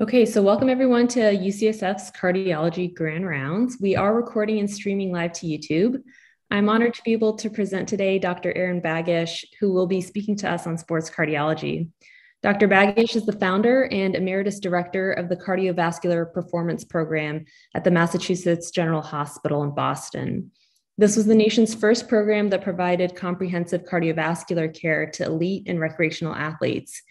Okay, so welcome everyone to UCSF's Cardiology Grand Rounds. We are recording and streaming live to YouTube. I'm honored to be able to present today Dr. Aaron Baggish, who will be speaking to us on sports cardiology. Dr. Baggish is the founder and emeritus director of the Cardiovascular Performance Program at the Massachusetts General Hospital in Boston. This was the nation's first program that provided comprehensive cardiovascular care to elite and recreational athletes.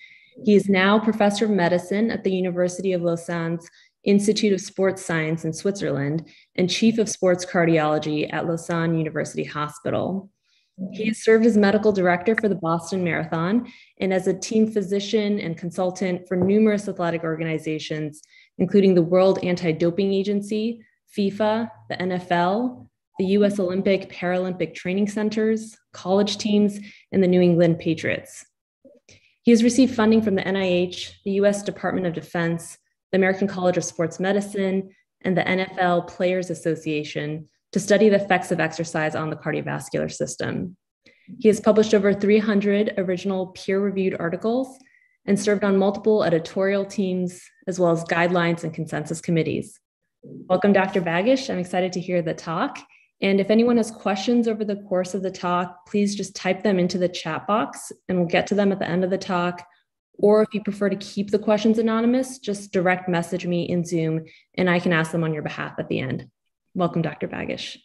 He is now professor of medicine at the University of Lausanne's Institute of Sports Science in Switzerland and chief of sports cardiology at Lausanne University Hospital. He has served as medical director for the Boston Marathon and as a team physician and consultant for numerous athletic organizations, including the World Anti Doping Agency, FIFA, the NFL, the US Olympic Paralympic Training Centers, college teams, and the New England Patriots. He has received funding from the NIH, the US Department of Defense, the American College of Sports Medicine, and the NFL Players Association to study the effects of exercise on the cardiovascular system. He has published over 300 original peer reviewed articles and served on multiple editorial teams, as well as guidelines and consensus committees. Welcome, Dr. Baggish. I'm excited to hear the talk. And if anyone has questions over the course of the talk, please just type them into the chat box and we'll get to them at the end of the talk. Or if you prefer to keep the questions anonymous, just direct message me in Zoom and I can ask them on your behalf at the end. Welcome, Dr. Baggish.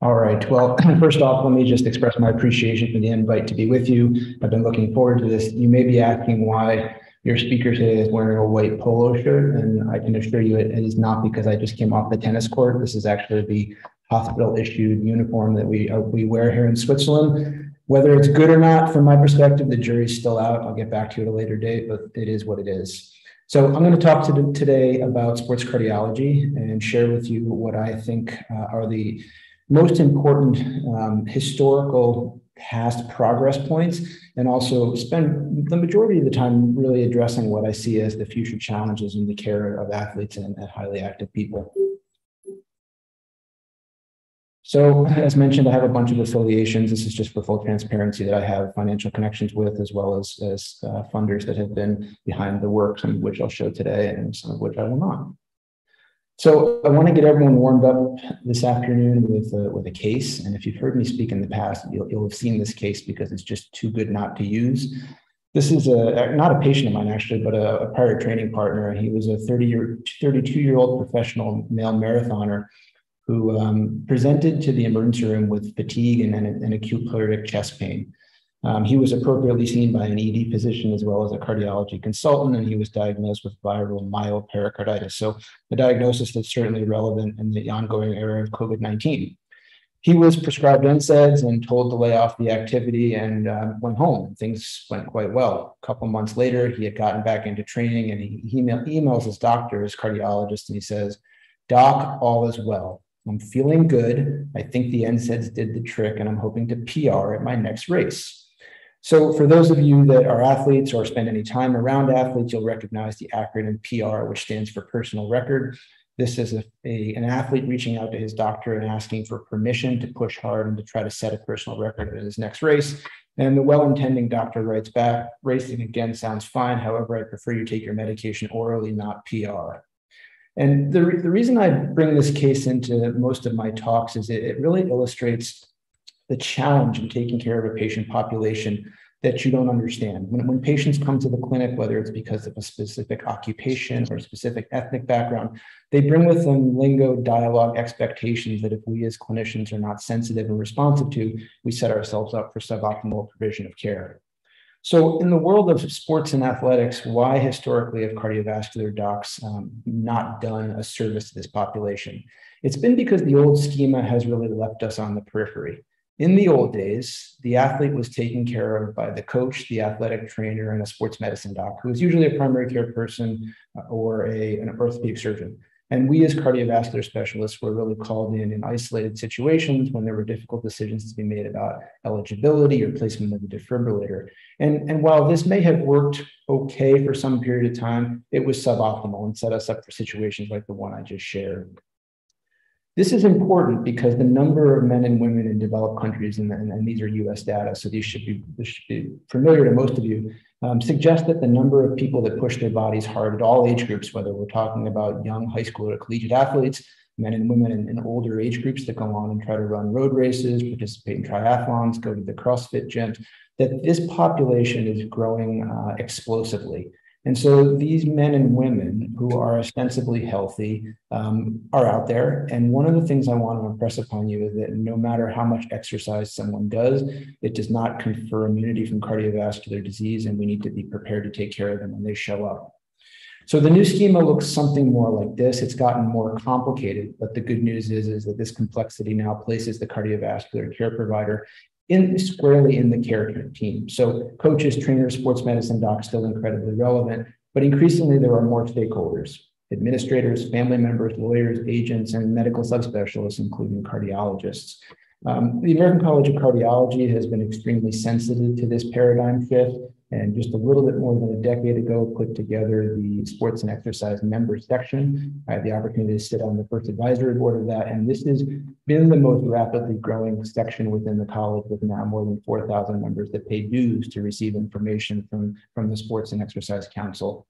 All right. Well, first off, let me just express my appreciation for the invite to be with you. I've been looking forward to this. You may be asking why your speaker today is wearing a white polo shirt, and I can assure you it, is not because I just came off the tennis court. This is actually the hospital issued uniform that we uh, we wear here in Switzerland. Whether it's good or not, from my perspective, the jury's still out. I'll get back to you at a later date, but it is what it is. So I'm going to talk to today about sports cardiology and share with you what I think uh, are the most important um, historical past progress points and also spend the majority of the time really addressing what I see as the future challenges in the care of athletes and, and highly active people. So as mentioned, I have a bunch of affiliations. This is just for full transparency that I have financial connections with, as well as, as uh, funders that have been behind the work, some of which I'll show today and some of which I will not. So I want to get everyone warmed up this afternoon with a, with a case. And if you've heard me speak in the past, you'll, you'll have seen this case because it's just too good not to use. This is a not a patient of mine actually, but a, a prior training partner. He was a 30 year, 32 year old professional male marathoner who um, presented to the emergency room with fatigue and, and, and acute pleuritic chest pain. Um, he was appropriately seen by an ED physician as well as a cardiology consultant, and he was diagnosed with viral myopericarditis. So, a diagnosis that's certainly relevant in the ongoing era of COVID 19. He was prescribed NSAIDs and told to lay off the activity and uh, went home. Things went quite well. A couple months later, he had gotten back into training and he, he email, emails his doctor, his cardiologist, and he says, Doc, all is well. I'm feeling good. I think the NSAIDs did the trick, and I'm hoping to PR at my next race. So for those of you that are athletes or spend any time around athletes, you'll recognize the acronym PR, which stands for personal record. This is a, a, an athlete reaching out to his doctor and asking for permission to push hard and to try to set a personal record in his next race. And the well-intending doctor writes back, racing again sounds fine. However, I prefer you take your medication orally, not PR. And the, the reason I bring this case into most of my talks is it, it really illustrates the challenge in taking care of a patient population that you don't understand. When, when patients come to the clinic, whether it's because of a specific occupation or a specific ethnic background, they bring with them lingo, dialogue, expectations that if we as clinicians are not sensitive and responsive to, we set ourselves up for suboptimal provision of care. So, in the world of sports and athletics, why historically have cardiovascular docs um, not done a service to this population? It's been because the old schema has really left us on the periphery. In the old days, the athlete was taken care of by the coach, the athletic trainer, and a sports medicine doc, who was usually a primary care person uh, or a, an orthopedic surgeon. And we, as cardiovascular specialists, were really called in in isolated situations when there were difficult decisions to be made about eligibility or placement of the defibrillator. And, and while this may have worked okay for some period of time, it was suboptimal and set us up for situations like the one I just shared. This is important because the number of men and women in developed countries, and, and, and these are US data, so these should be, this should be familiar to most of you, um, suggest that the number of people that push their bodies hard at all age groups, whether we're talking about young high school or collegiate athletes, men and women in, in, older age groups that go on and try to run road races, participate in triathlons, go to the CrossFit gyms, that this population is growing uh, explosively. And so these men and women who are ostensibly healthy um, are out there. And one of the things I want to impress upon you is that no matter how much exercise someone does, it does not confer immunity from cardiovascular disease. And we need to be prepared to take care of them when they show up. So the new schema looks something more like this. It's gotten more complicated, but the good news is, is that this complexity now places the cardiovascular care provider in squarely in the care team. So coaches, trainers, sports medicine docs still incredibly relevant, but increasingly there are more stakeholders, administrators, family members, lawyers, agents, and medical subspecialists, including cardiologists. Um, the American College of Cardiology has been extremely sensitive to this paradigm shift and just a little bit more than a decade ago put together the sports and exercise member section. I had the opportunity to sit on the first advisory board of that, and this has been the most rapidly growing section within the college with now more than 4,000 members that pay dues to receive information from, from the Sports and Exercise Council.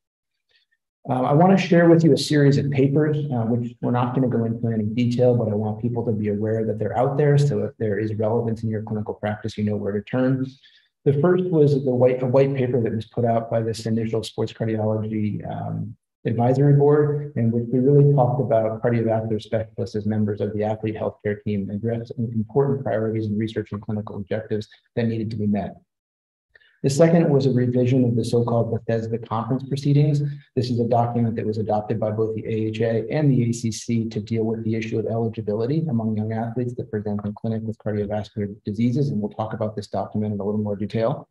Uh, I want to share with you a series of papers, uh, which we're not going to go into any detail, but I want people to be aware that they're out there. So if there is relevance in your clinical practice, you know where to turn. The first was the white, a white paper that was put out by this initial sports cardiology um, advisory board, in which we really talked about cardiovascular specialists as members of the athlete healthcare team and addressed important priorities and research and clinical objectives that needed to be met. The second was a revision of the so-called Bethesda conference proceedings. This is a document that was adopted by both the AHA and the ACC to deal with the issue of eligibility among young athletes that present in clinic with cardiovascular diseases. And we'll talk about this document in a little more detail.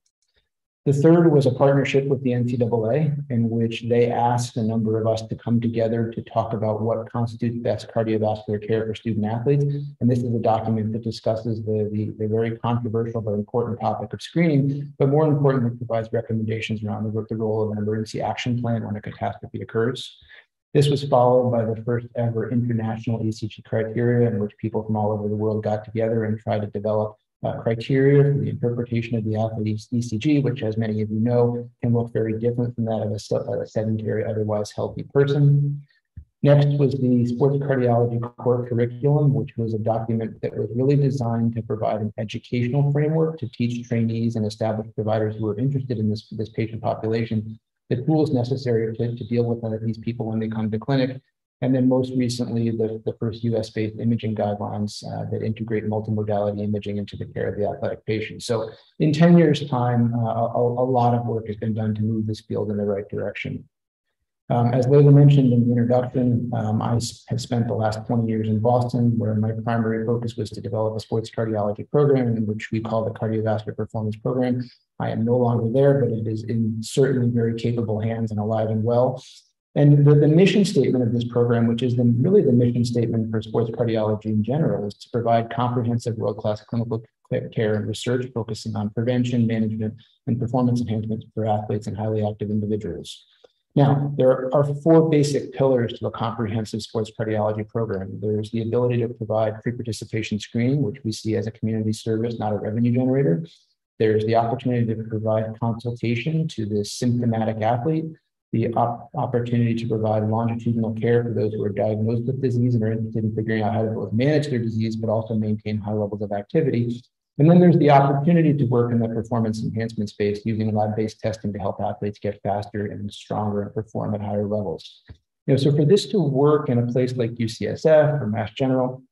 The third was a partnership with the NCAA, in which they asked a number of us to come together to talk about what constitutes best cardiovascular care for student athletes. And this is a document that discusses the, the, the very controversial but important topic of screening, but more importantly, provides recommendations around the, the role of an emergency action plan when a catastrophe occurs. This was followed by the first ever international ECG criteria in which people from all over the world got together and tried to develop uh, criteria for the interpretation of the athlete's ECG, which, as many of you know, can look very different from that of a, a sedentary, otherwise healthy person. Next was the sports cardiology core curriculum, which was a document that was really designed to provide an educational framework to teach trainees and established providers who are interested in this, this patient population the tools necessary to, to deal with these people when they come to clinic and then most recently, the, the first US-based imaging guidelines uh, that integrate multimodality imaging into the care of the athletic patient. So in 10 years time, uh, a, a, lot of work has been done to move this field in the right direction. Um, as Layla mentioned in the introduction, um, I have spent the last 20 years in Boston, where my primary focus was to develop a sports cardiology program, which we call the Cardiovascular Performance Program. I am no longer there, but it is in certainly very capable hands and alive and well. And the, the mission statement of this program, which is the, really the mission statement for sports cardiology in general, is to provide comprehensive world-class clinical care and research focusing on prevention, management, and performance enhancement for athletes and highly active individuals. Now, there are four basic pillars to a comprehensive sports cardiology program. There's the ability to provide pre-participation screening, which we see as a community service, not a revenue generator. There's the opportunity to provide consultation to the symptomatic athlete the op opportunity to provide longitudinal care for those who are diagnosed with disease and are interested in figuring out how to both manage their disease, but also maintain high levels of activity. And then there's the opportunity to work in the performance enhancement space using lab-based testing to help athletes get faster and stronger and perform at higher levels. You know, so for this to work in a place like UCSF or Mass General,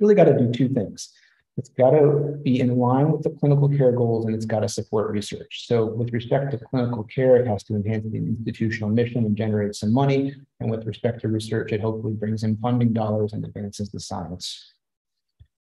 really got to do two things. It's got to be in line with the clinical care goals and it's got to support research. So, with respect to clinical care, it has to enhance the institutional mission and generate some money. And with respect to research, it hopefully brings in funding dollars and advances the science.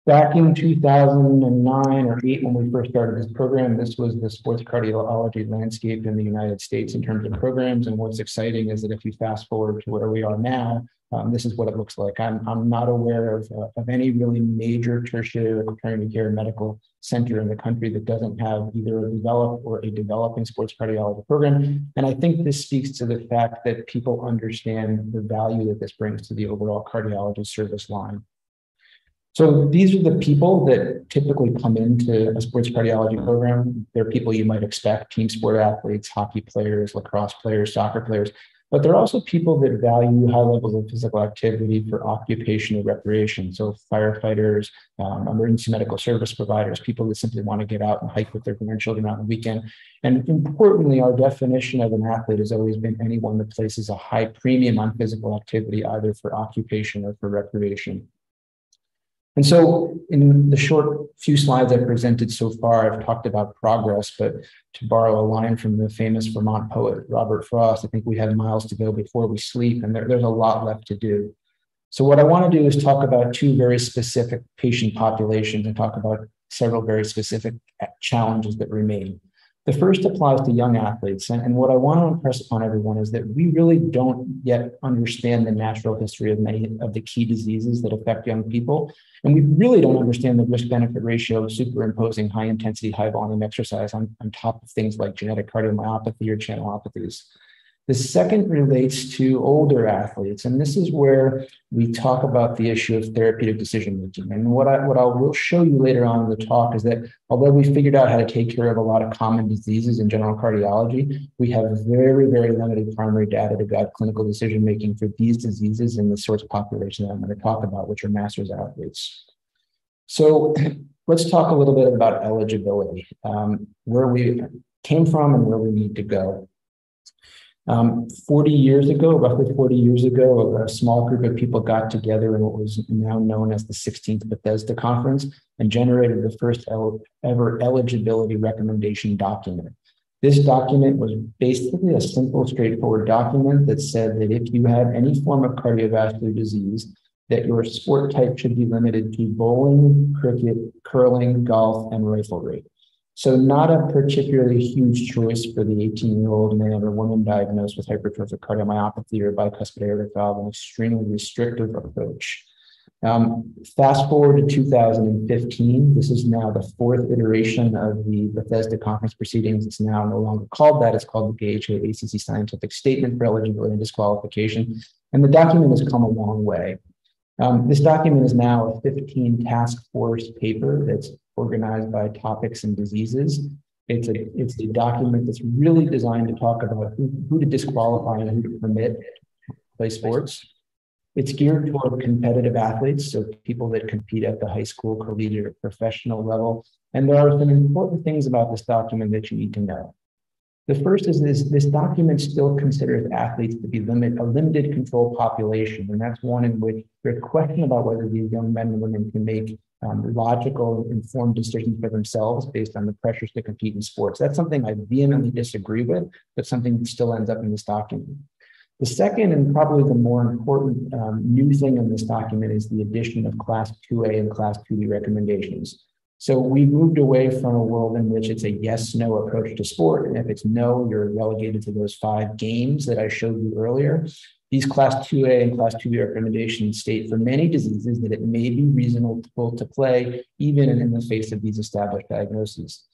Back in 2009 or 8, when we first started this program, this was the sports cardiology landscape in the United States in terms of programs. And what's exciting is that if you fast forward to where we are now, um, this is what it looks like. I'm, I'm not aware of, uh, of any really major tertiary or primary care medical center in the country that doesn't have either a developed or a developing sports cardiology program. And I think this speaks to the fact that people understand the value that this brings to the overall cardiology service line. So these are the people that typically come into a sports cardiology program. They're people you might expect, team sport athletes, hockey players, lacrosse players, soccer players, but they're also people that value high levels of physical activity for occupational recreation. So firefighters, um, emergency medical service providers, people that simply want to get out and hike with their grandchildren on the weekend. And importantly, our definition of an athlete has always been anyone that places a high premium on physical activity, either for occupation or for recreation. And so in the short few slides I've presented so far, I've talked about progress, but to borrow a line from the famous Vermont poet Robert Frost, I think we have miles to go before we sleep, and there, there's a lot left to do. So what I want to do is talk about two very specific patient populations and talk about several very specific challenges that remain. The first applies to young athletes. And, and, what I want to impress upon everyone is that we really don't yet understand the natural history of many of the key diseases that affect young people. And we really don't understand the risk benefit ratio of superimposing high intensity, high volume exercise on, on top of things like genetic cardiomyopathy or channelopathies. The second relates to older athletes, and this is where we talk about the issue of therapeutic decision making. And what I what I will show you later on in the talk is that although we figured out how to take care of a lot of common diseases in general cardiology, we have very very limited primary data to guide clinical decision making for these diseases in the of population that I'm going to talk about, which are masters athletes. So let's talk a little bit about eligibility, um, where we came from and where we need to go. Um, 40 years ago, roughly 40 years ago, a small group of people got together in what was now known as the 16th Bethesda Conference and generated the first el- ever eligibility recommendation document. This document was basically a simple, straightforward document that said that if you have any form of cardiovascular disease, that your sport type should be limited to bowling, cricket, curling, golf, and riflery. So not a particularly huge choice for the 18-year-old man or woman diagnosed with hypertrophic cardiomyopathy or bicuspid aortic valve, an extremely restrictive approach. Um, fast forward to 2015. This is now the fourth iteration of the Bethesda conference proceedings. It's now no longer called that. It's called the AHA ACC Scientific Statement for Eligibility and Disqualification. And the document has come a long way. Um, this document is now a 15 task force paper that's organized by topics and diseases. It's a it's a document that's really designed to talk about who, who to disqualify and who to permit to play sports. It's geared toward competitive athletes, so people that compete at the high school, collegiate, or professional level. And there are some important things about this document that you need to know. The first is this, this document still considers athletes to be limit, a limited control population. And that's one in which there's question about whether these young men and women can make um, logical, informed decisions for themselves based on the pressures to compete in sports. That's something I vehemently disagree with, but something that still ends up in this document. The second and probably the more important um, new thing in this document is the addition of class 2A and class 2B recommendations. So we moved away from a world in which it's a yes no approach to sport. And if it's no, you're relegated to those five games that I showed you earlier. These class 2A and class 2B recommendations state for many diseases that it may be reasonable to play even in the face of these established diagnoses.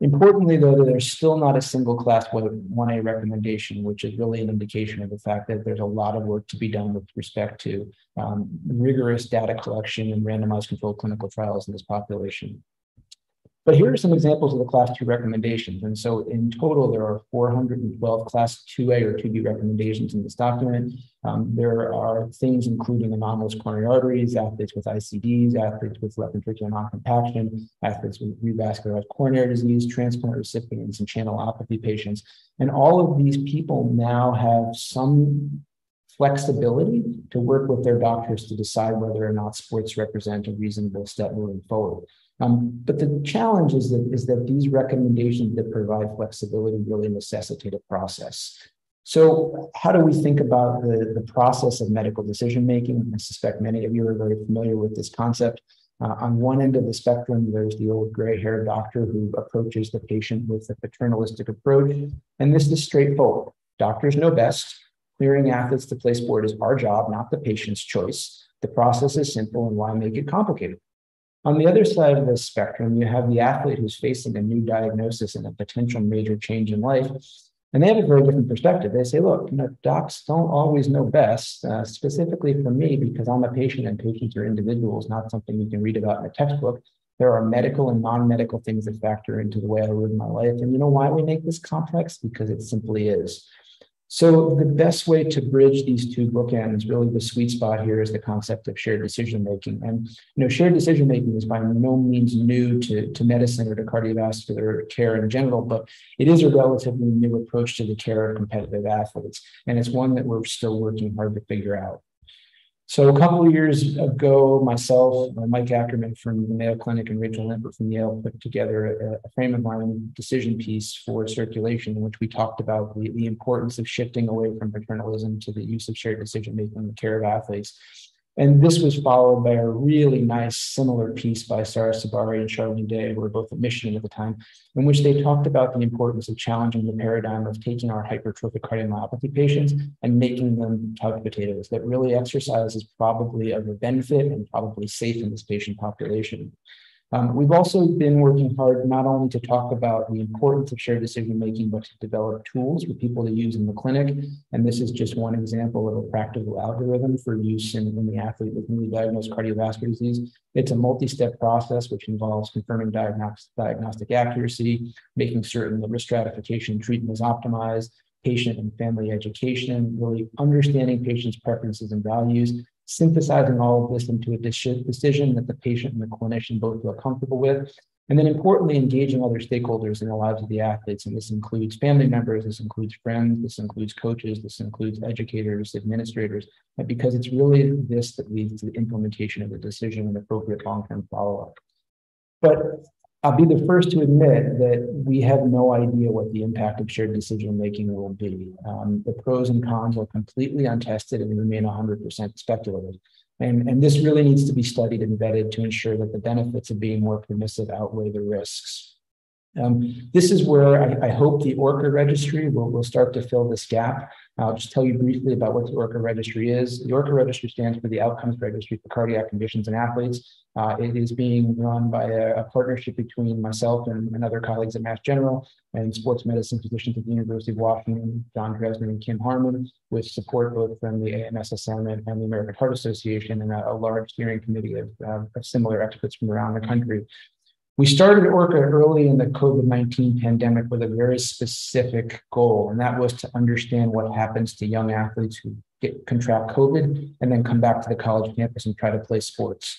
Importantly, though, there's still not a single class 1A recommendation, which is really an indication of the fact that there's a lot of work to be done with respect to um, rigorous data collection and randomized controlled clinical trials in this population. But here are some examples of the class two recommendations. And so in total, there are 412 class 2A or 2B recommendations in this document. Um, there are things including anomalous coronary arteries, athletes with ICDs, athletes with left ventricular non-compaction, athletes with revascularized coronary disease, transplant recipients, and channelopathy patients. And all of these people now have some flexibility to work with their doctors to decide whether or not sports represent a reasonable step moving forward. Um, but the challenge is that, is that these recommendations that provide flexibility really necessitate a process. So how do we think about the, the process of medical decision making? I suspect many of you are very familiar with this concept. Uh, on one end of the spectrum, there's the old gray haired doctor who approaches the patient with a paternalistic approach. And this is straightforward. Doctors know best. Clearing athletes to play sport is our job, not the patient's choice. The process is simple and why make it complicated? On the other side of the spectrum, you have the athlete who's facing a new diagnosis and a potential major change in life. And they have a very different perspective. They say, look, you know, docs don't always know best, uh, specifically for me, because I'm a patient and patients are individuals, not something you can read about in a textbook. There are medical and non-medical things that factor into the way I live my life. And you know why we make this complex? Because it simply is. So the best way to bridge these two bookends, really the sweet spot here is the concept of shared decision making. And you know, shared decision making is by no means new to, to medicine or to cardiovascular care in general, but it is a relatively new approach to the care of competitive athletes. And it's one that we're still working hard to figure out. So a couple of years ago, myself, uh, Mike Ackerman from the Mayo Clinic and Rachel Lampert from Yale put together a, a, frame of mind decision piece for circulation in which we talked about the, the importance of shifting away from paternalism to the use of shared decision making in the care of athletes. And this was followed by a really nice similar piece by Sarah Saberi and Sharlene Day, who were both at Michigan at the time, in which they talked about the importance of challenging the paradigm of taking our hypertrophic cardiomyopathy patients and making them couch potatoes. That really exercise is probably of a benefit and probably safe in this patient population. Um, we've also been working hard not only to talk about the importance of shared decision making, but to develop tools for people to use in the clinic. And this is just one example of a practical algorithm for use in, in the athlete with newly diagnosed cardiovascular disease. It's a multi-step process which involves confirming diagnostic, diagnostic accuracy, making certain the risk stratification treatment is optimized, patient and family education, really understanding patients' preferences and values, synthesizing all of this into a decision that the patient and the clinician both feel comfortable with. And then importantly, engaging other stakeholders in the lives of the athletes. And this includes family members, this includes friends, this includes coaches, this includes educators, administrators, because it's really this that leads to the implementation of the decision and appropriate long-term follow-up. But I'll be the first to admit that we have no idea what the impact of shared decision making will be. Um, the pros and cons are completely untested and remain 100% speculative. And, and this really needs to be studied and vetted to ensure that the benefits of being more permissive outweigh the risks. Um, this is where I, I, hope the ORCA registry will, will start to fill this gap. I'll just tell you briefly about what the ORCA registry is. The ORCA registry stands for the Outcomes Registry for Cardiac Conditions in Athletes. Uh, it is being run by a, a, partnership between myself and, and other colleagues at Mass General and sports medicine physicians at the University of Washington, John Drezner and Kim Harmon, with support both from the AMSSM and, and the American Heart Association and a, a large steering committee of, of similar experts from around the country. We started Orca early in the COVID 19 pandemic with a very specific goal, and that was to understand what happens to young athletes who get contract COVID and then come back to the college campus and try to play sports.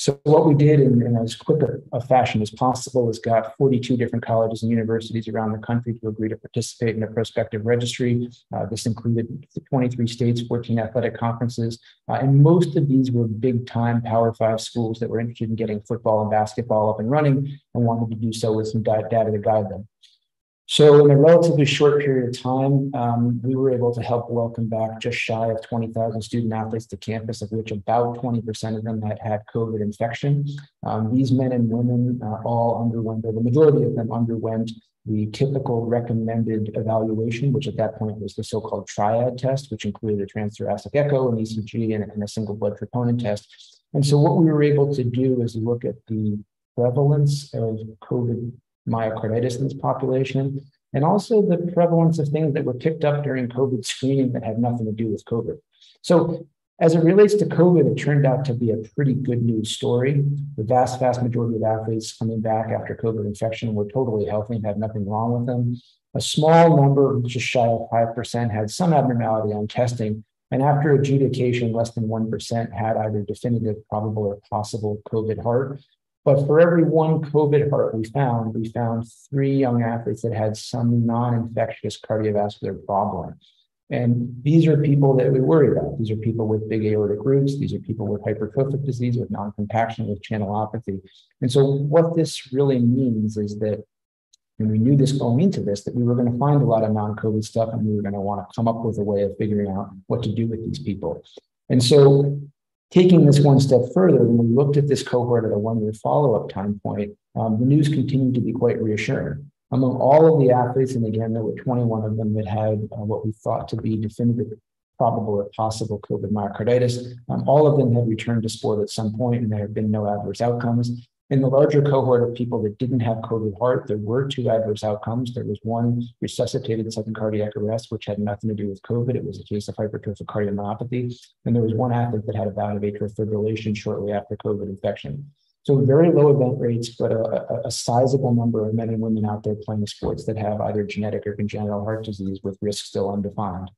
So what we did in, in as quick a, a, fashion as possible is got 42 different colleges and universities around the country to agree to participate in a prospective registry. Uh, this included 23 states, 14 athletic conferences, uh, and most of these were big time Power Five schools that were interested in getting football and basketball up and running and wanted to do so with some data to guide them. So in a relatively short period of time, um, we were able to help welcome back just shy of 20,000 student athletes to campus, of which about 20% of them had had COVID infection. Um, these men and women uh, all underwent, or the majority of them underwent the typical recommended evaluation, which at that point was the so-called triad test, which included a transthoracic echo, an ECG, and, and a single blood troponin test. And so what we were able to do is look at the prevalence of COVID myocarditis in this population, and also the prevalence of things that were picked up during COVID screening that had nothing to do with COVID. So as it relates to COVID, it turned out to be a pretty good news story. The vast, vast majority of athletes coming back after COVID infection were totally healthy and had nothing wrong with them. A small number, just shy of 5%, had some abnormality on testing. And after adjudication, less than 1% had either definitive, probable, or possible COVID heart. But for every one COVID heart we found, we found three young athletes that had some non-infectious cardiovascular problem. And these are people that we worry about. These are people with big aortic roots. These are people with hypertrophic disease, with non-compaction, with channelopathy. And so what this really means is that and we knew this going into this, that we were going to find a lot of non-COVID stuff and we were going to want to come up with a way of figuring out what to do with these people. And so Taking this one step further, when we looked at this cohort at a one-year follow-up time point, um, the news continued to be quite reassuring. Among all of the athletes, and again, there were 21 of them that had uh, what we thought to be definitive, probable, or possible COVID myocarditis. Um, all of them had returned to sport at some point, and there have been no adverse outcomes. In the larger cohort of people that didn't have COVID heart, there were two adverse outcomes. There was one resuscitated sudden cardiac arrest, which had nothing to do with COVID. It was a case of hypertrophic cardiomyopathy. And there was one athlete that had a bout of atrial fibrillation shortly after COVID infection. So very low event rates, but a, a, sizable number of men and women out there playing sports that have either genetic or congenital heart disease with risk still undefined.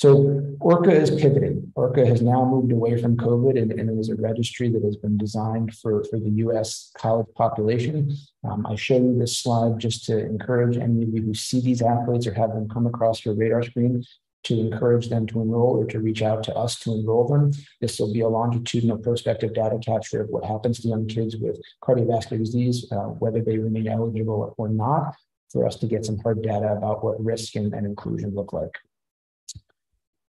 So ORCA is pivoting. ORCA has now moved away from COVID and, and it is a registry that has been designed for, for the US college population. Um, I show you this slide just to encourage any of you who see these athletes or have them come across your radar screen to encourage them to enroll or to reach out to us to enroll them. This will be a longitudinal prospective data capture of what happens to young kids with cardiovascular disease, uh, whether they remain eligible or not, for us to get some hard data about what risk and, and inclusion look like.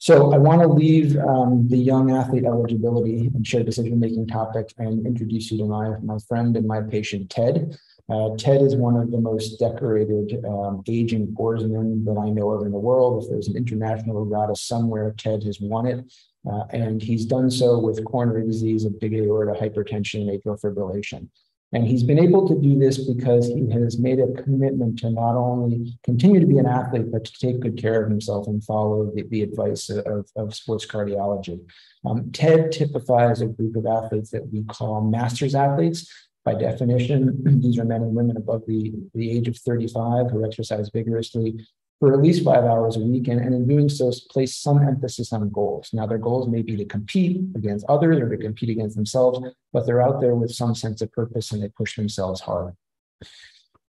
So I want to leave um, the young athlete eligibility and shared decision making topic and introduce you to my, my friend and my patient, Ted. Uh, Ted is one of the most decorated um, aging oarsmen that I know of in the world. If there's an international regatta somewhere, Ted has won it. Uh, and he's done so with coronary disease of big aorta, hypertension, and atrial fibrillation. And he's been able to do this because he has made a commitment to not only continue to be an athlete, but to take good care of himself and follow the, the advice of, of sports cardiology. Um, Ted typifies a group of athletes that we call masters athletes. By definition, these are men and women above the, the age of 35 who exercise vigorously for at least five hours a week, and, and in doing so, place some emphasis on goals. Now, their goals may be to compete against others or to compete against themselves, but they're out there with some sense of purpose and they push themselves hard.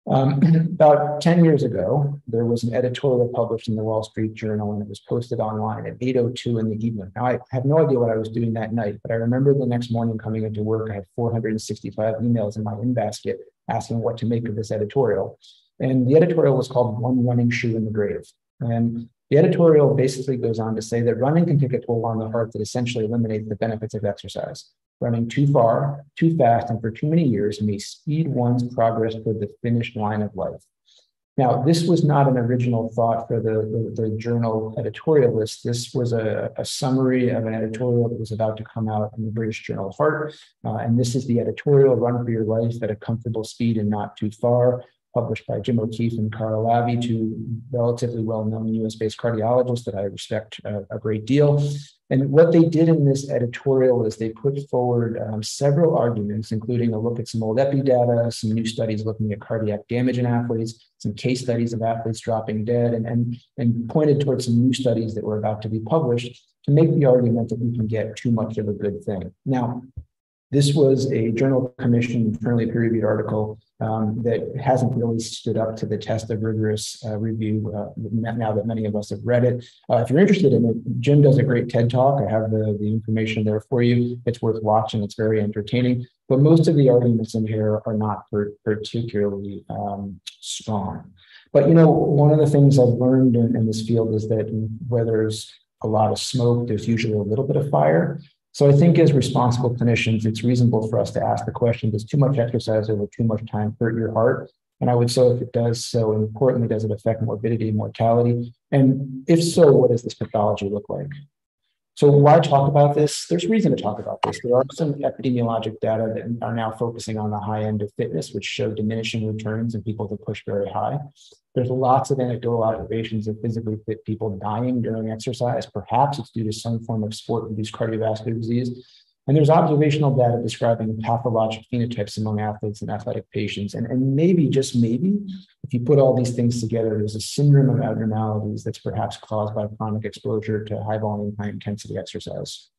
Um, about 10 years ago, there was an editorial published in the Wall Street Journal and it was posted online at 8.02 in the evening. Now, I have no idea what I was doing that night, but I remember the next morning coming into work, I had 465 emails in my in basket asking what to make of this editorial. And the editorial was called One Running Shoe in the Grave. And the editorial basically goes on to say that running can take a toll on the heart that essentially eliminates the benefits of exercise. Running too far, too fast, and for too many years may speed one's progress toward the finish line of life. Now, this was not an original thought for the, the, the journal editorialist. This was a, a, summary of an editorial that was about to come out in the British Journal of Heart. Uh, and this is the editorial Run for Your Life at a comfortable speed and not too far published by Jim O'Keefe and Carl Lavie, two relatively well-known US-based cardiologists that I respect a, a, great deal. And what they did in this editorial is they put forward um, several arguments, including a look at some old epi data, some new studies looking at cardiac damage in athletes, some case studies of athletes dropping dead, and, and, and pointed towards some new studies that were about to be published to make the argument that we can get too much of a good thing. Now, this was a journal commission, internally peer-reviewed article um, that hasn't really stood up to the test of rigorous uh, review uh, now that many of us have read it. Uh, if you're interested in it, Jim does a great TED talk. I have the, the information there for you. It's worth watching. It's very entertaining. But most of the arguments in here are not per, particularly um, strong. But you know, one of the things I've learned in, in this field is that where there's a lot of smoke, there's usually a little bit of fire. So I think as responsible clinicians, it's reasonable for us to ask the question, does too much exercise over too much time hurt your heart? And I would say if it does so, importantly, does it affect morbidity and mortality? And if so, what does this pathology look like? So why talk about this? There's reason to talk about this. There are some epidemiologic data that are now focusing on the high end of fitness, which show diminishing returns in people that push very high. There's lots of anecdotal observations of physically fit people dying during exercise. Perhaps it's due to some form of sport-induced cardiovascular disease. And there's observational data describing pathologic phenotypes among athletes and athletic patients. And, and maybe, just maybe, if you put all these things together, there's a syndrome of abnormalities that's perhaps caused by chronic exposure to high volume, high intensity exercise.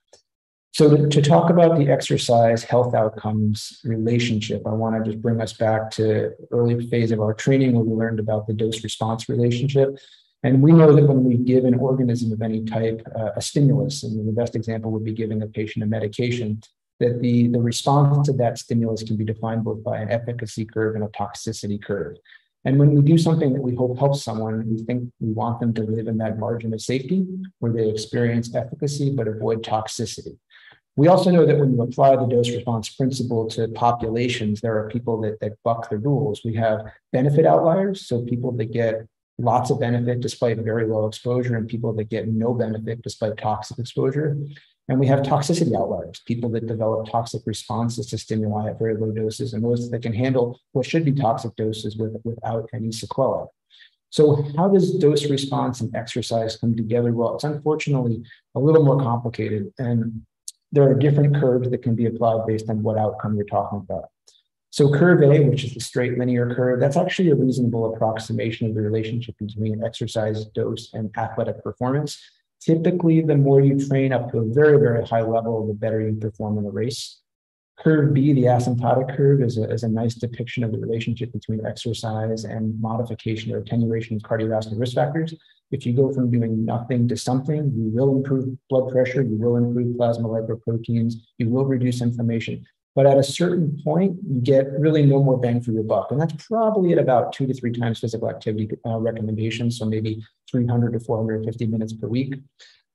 So to, to, talk about the exercise health outcomes relationship, I want to just bring us back to early phase of our training where we learned about the dose response relationship. And we know that when we give an organism of any type uh, a stimulus, and the best example would be giving a patient a medication, that the, the response to that stimulus can be defined both by an efficacy curve and a toxicity curve. And when we do something that we hope helps someone, we think we want them to live in that margin of safety where they experience efficacy but avoid toxicity. We also know that when you apply the dose response principle to populations, there are people that, that buck the rules. We have benefit outliers, so people that get lots of benefit despite very low exposure and people that get no benefit despite toxic exposure. And we have toxicity outliers, people that develop toxic responses to stimuli at very low doses, and those that can handle what should be toxic doses with, without any sequela. So, how does dose response and exercise come together? Well, it's unfortunately a little more complicated, and there are different curves that can be applied based on what outcome you're talking about. So, curve A, which is the straight linear curve, that's actually a reasonable approximation of the relationship between exercise dose and athletic performance. Typically, the more you train up to a very, very high level, the better you perform in a race. Curve B, the asymptotic curve, is a, is a nice depiction of the relationship between exercise and modification or attenuation of cardiovascular risk factors. If you go from doing nothing to something, you will improve blood pressure, you will improve plasma lipoproteins, you will reduce inflammation. But at a certain point, you get really no more bang for your buck. And that's probably at about two to three times physical activity uh, recommendations. So maybe 300 to 450 minutes per week.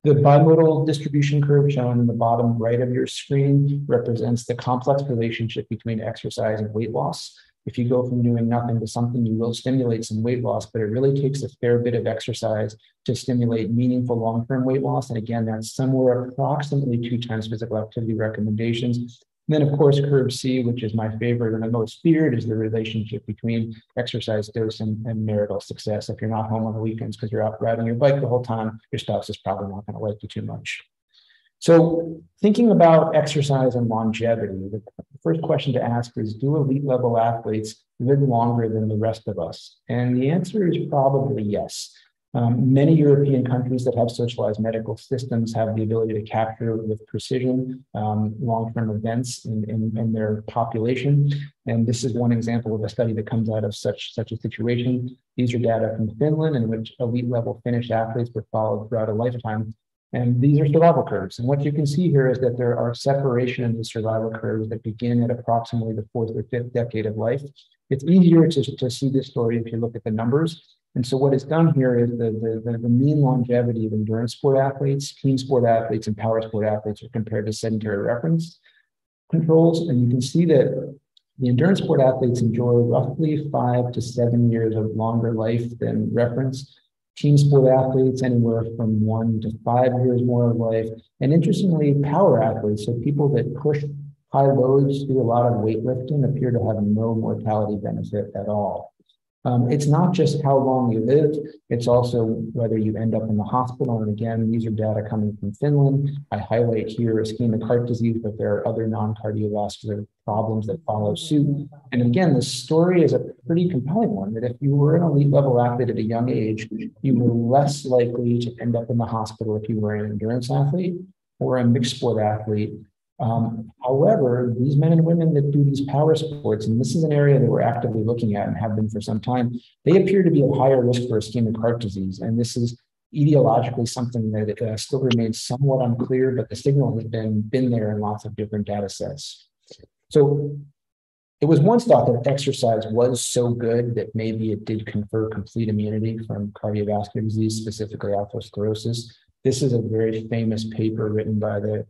The bimodal distribution curve shown in the bottom right of your screen represents the complex relationship between exercise and weight loss. If you go from doing nothing to something, you will stimulate some weight loss, but it really takes a fair bit of exercise to stimulate meaningful long term weight loss. And again, that's somewhere approximately two times physical activity recommendations. And then, of course, curve C, which is my favorite and the most feared, is the relationship between exercise dose and, and marital success. If you're not home on the weekends because you're out riding your bike the whole time, your spouse is probably not going to like you too much. So, thinking about exercise and longevity, the first question to ask is Do elite level athletes live longer than the rest of us? And the answer is probably yes. Um, many European countries that have socialized medical systems have the ability to capture with precision um, long-term events in, in, in, their population. And this is one example of a study that comes out of such, such a situation. These are data from Finland in which elite level Finnish athletes were followed throughout a lifetime. And these are survival curves. And what you can see here is that there are separation in the survival curves that begin at approximately the fourth or fifth decade of life. It's easier to, to see this story if you look at the numbers. And so what is done here is the, the, the, mean longevity of endurance sport athletes, team sport athletes, and power sport athletes are compared to sedentary reference controls. And you can see that the endurance sport athletes enjoy roughly five to seven years of longer life than reference. Team sport athletes, anywhere from one to five years more of life. And interestingly, power athletes, so people that push high loads, do a lot of weightlifting, appear to have no mortality benefit at all. Um, it's not just how long you live, it's also whether you end up in the hospital. And again, these are data coming from Finland. I highlight here ischemic heart disease, but there are other non cardiovascular problems that follow suit. And again, the story is a pretty compelling one that if you were an elite level athlete at a young age, you were less likely to end up in the hospital if you were an endurance athlete or a mixed sport athlete um, however, these men and women that do these power sports, and this is an area that we're actively looking at and have been for some time, they appear to be at higher risk for ischemic heart disease. And this is etiologically something that uh, still remains somewhat unclear, but the signal has been, been there in lots of different data sets. So it was once thought that exercise was so good that maybe it did confer complete immunity from cardiovascular disease, specifically atherosclerosis. This is a very famous paper written by the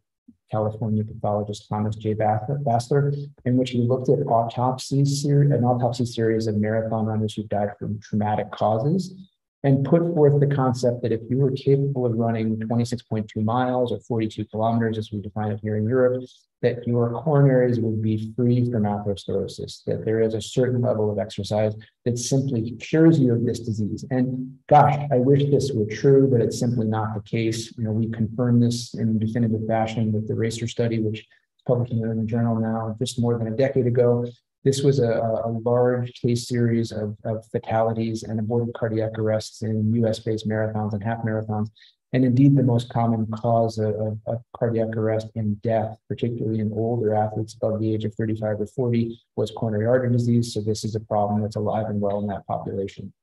California pathologist Thomas J. Bassler, in which he looked at autopsy series, an autopsy series of marathon runners who died from traumatic causes and put forth the concept that if you were capable of running 26.2 miles or 42 kilometers, as we define it here in Europe, that your coronaries would be free from atherosclerosis, that there is a certain level of exercise that simply cures you of this disease. And gosh, I wish this were true, but it's simply not the case. You know, we confirmed this in definitive fashion with the RACER study, which is published in the journal now just more than a decade ago. This was a, a large case series of, of fatalities and aborted cardiac arrests in US based marathons and half marathons. And indeed, the most common cause of, of, cardiac arrest and death, particularly in older athletes above the age of 35 or 40, was coronary artery disease. So, this is a problem that's alive and well in that population.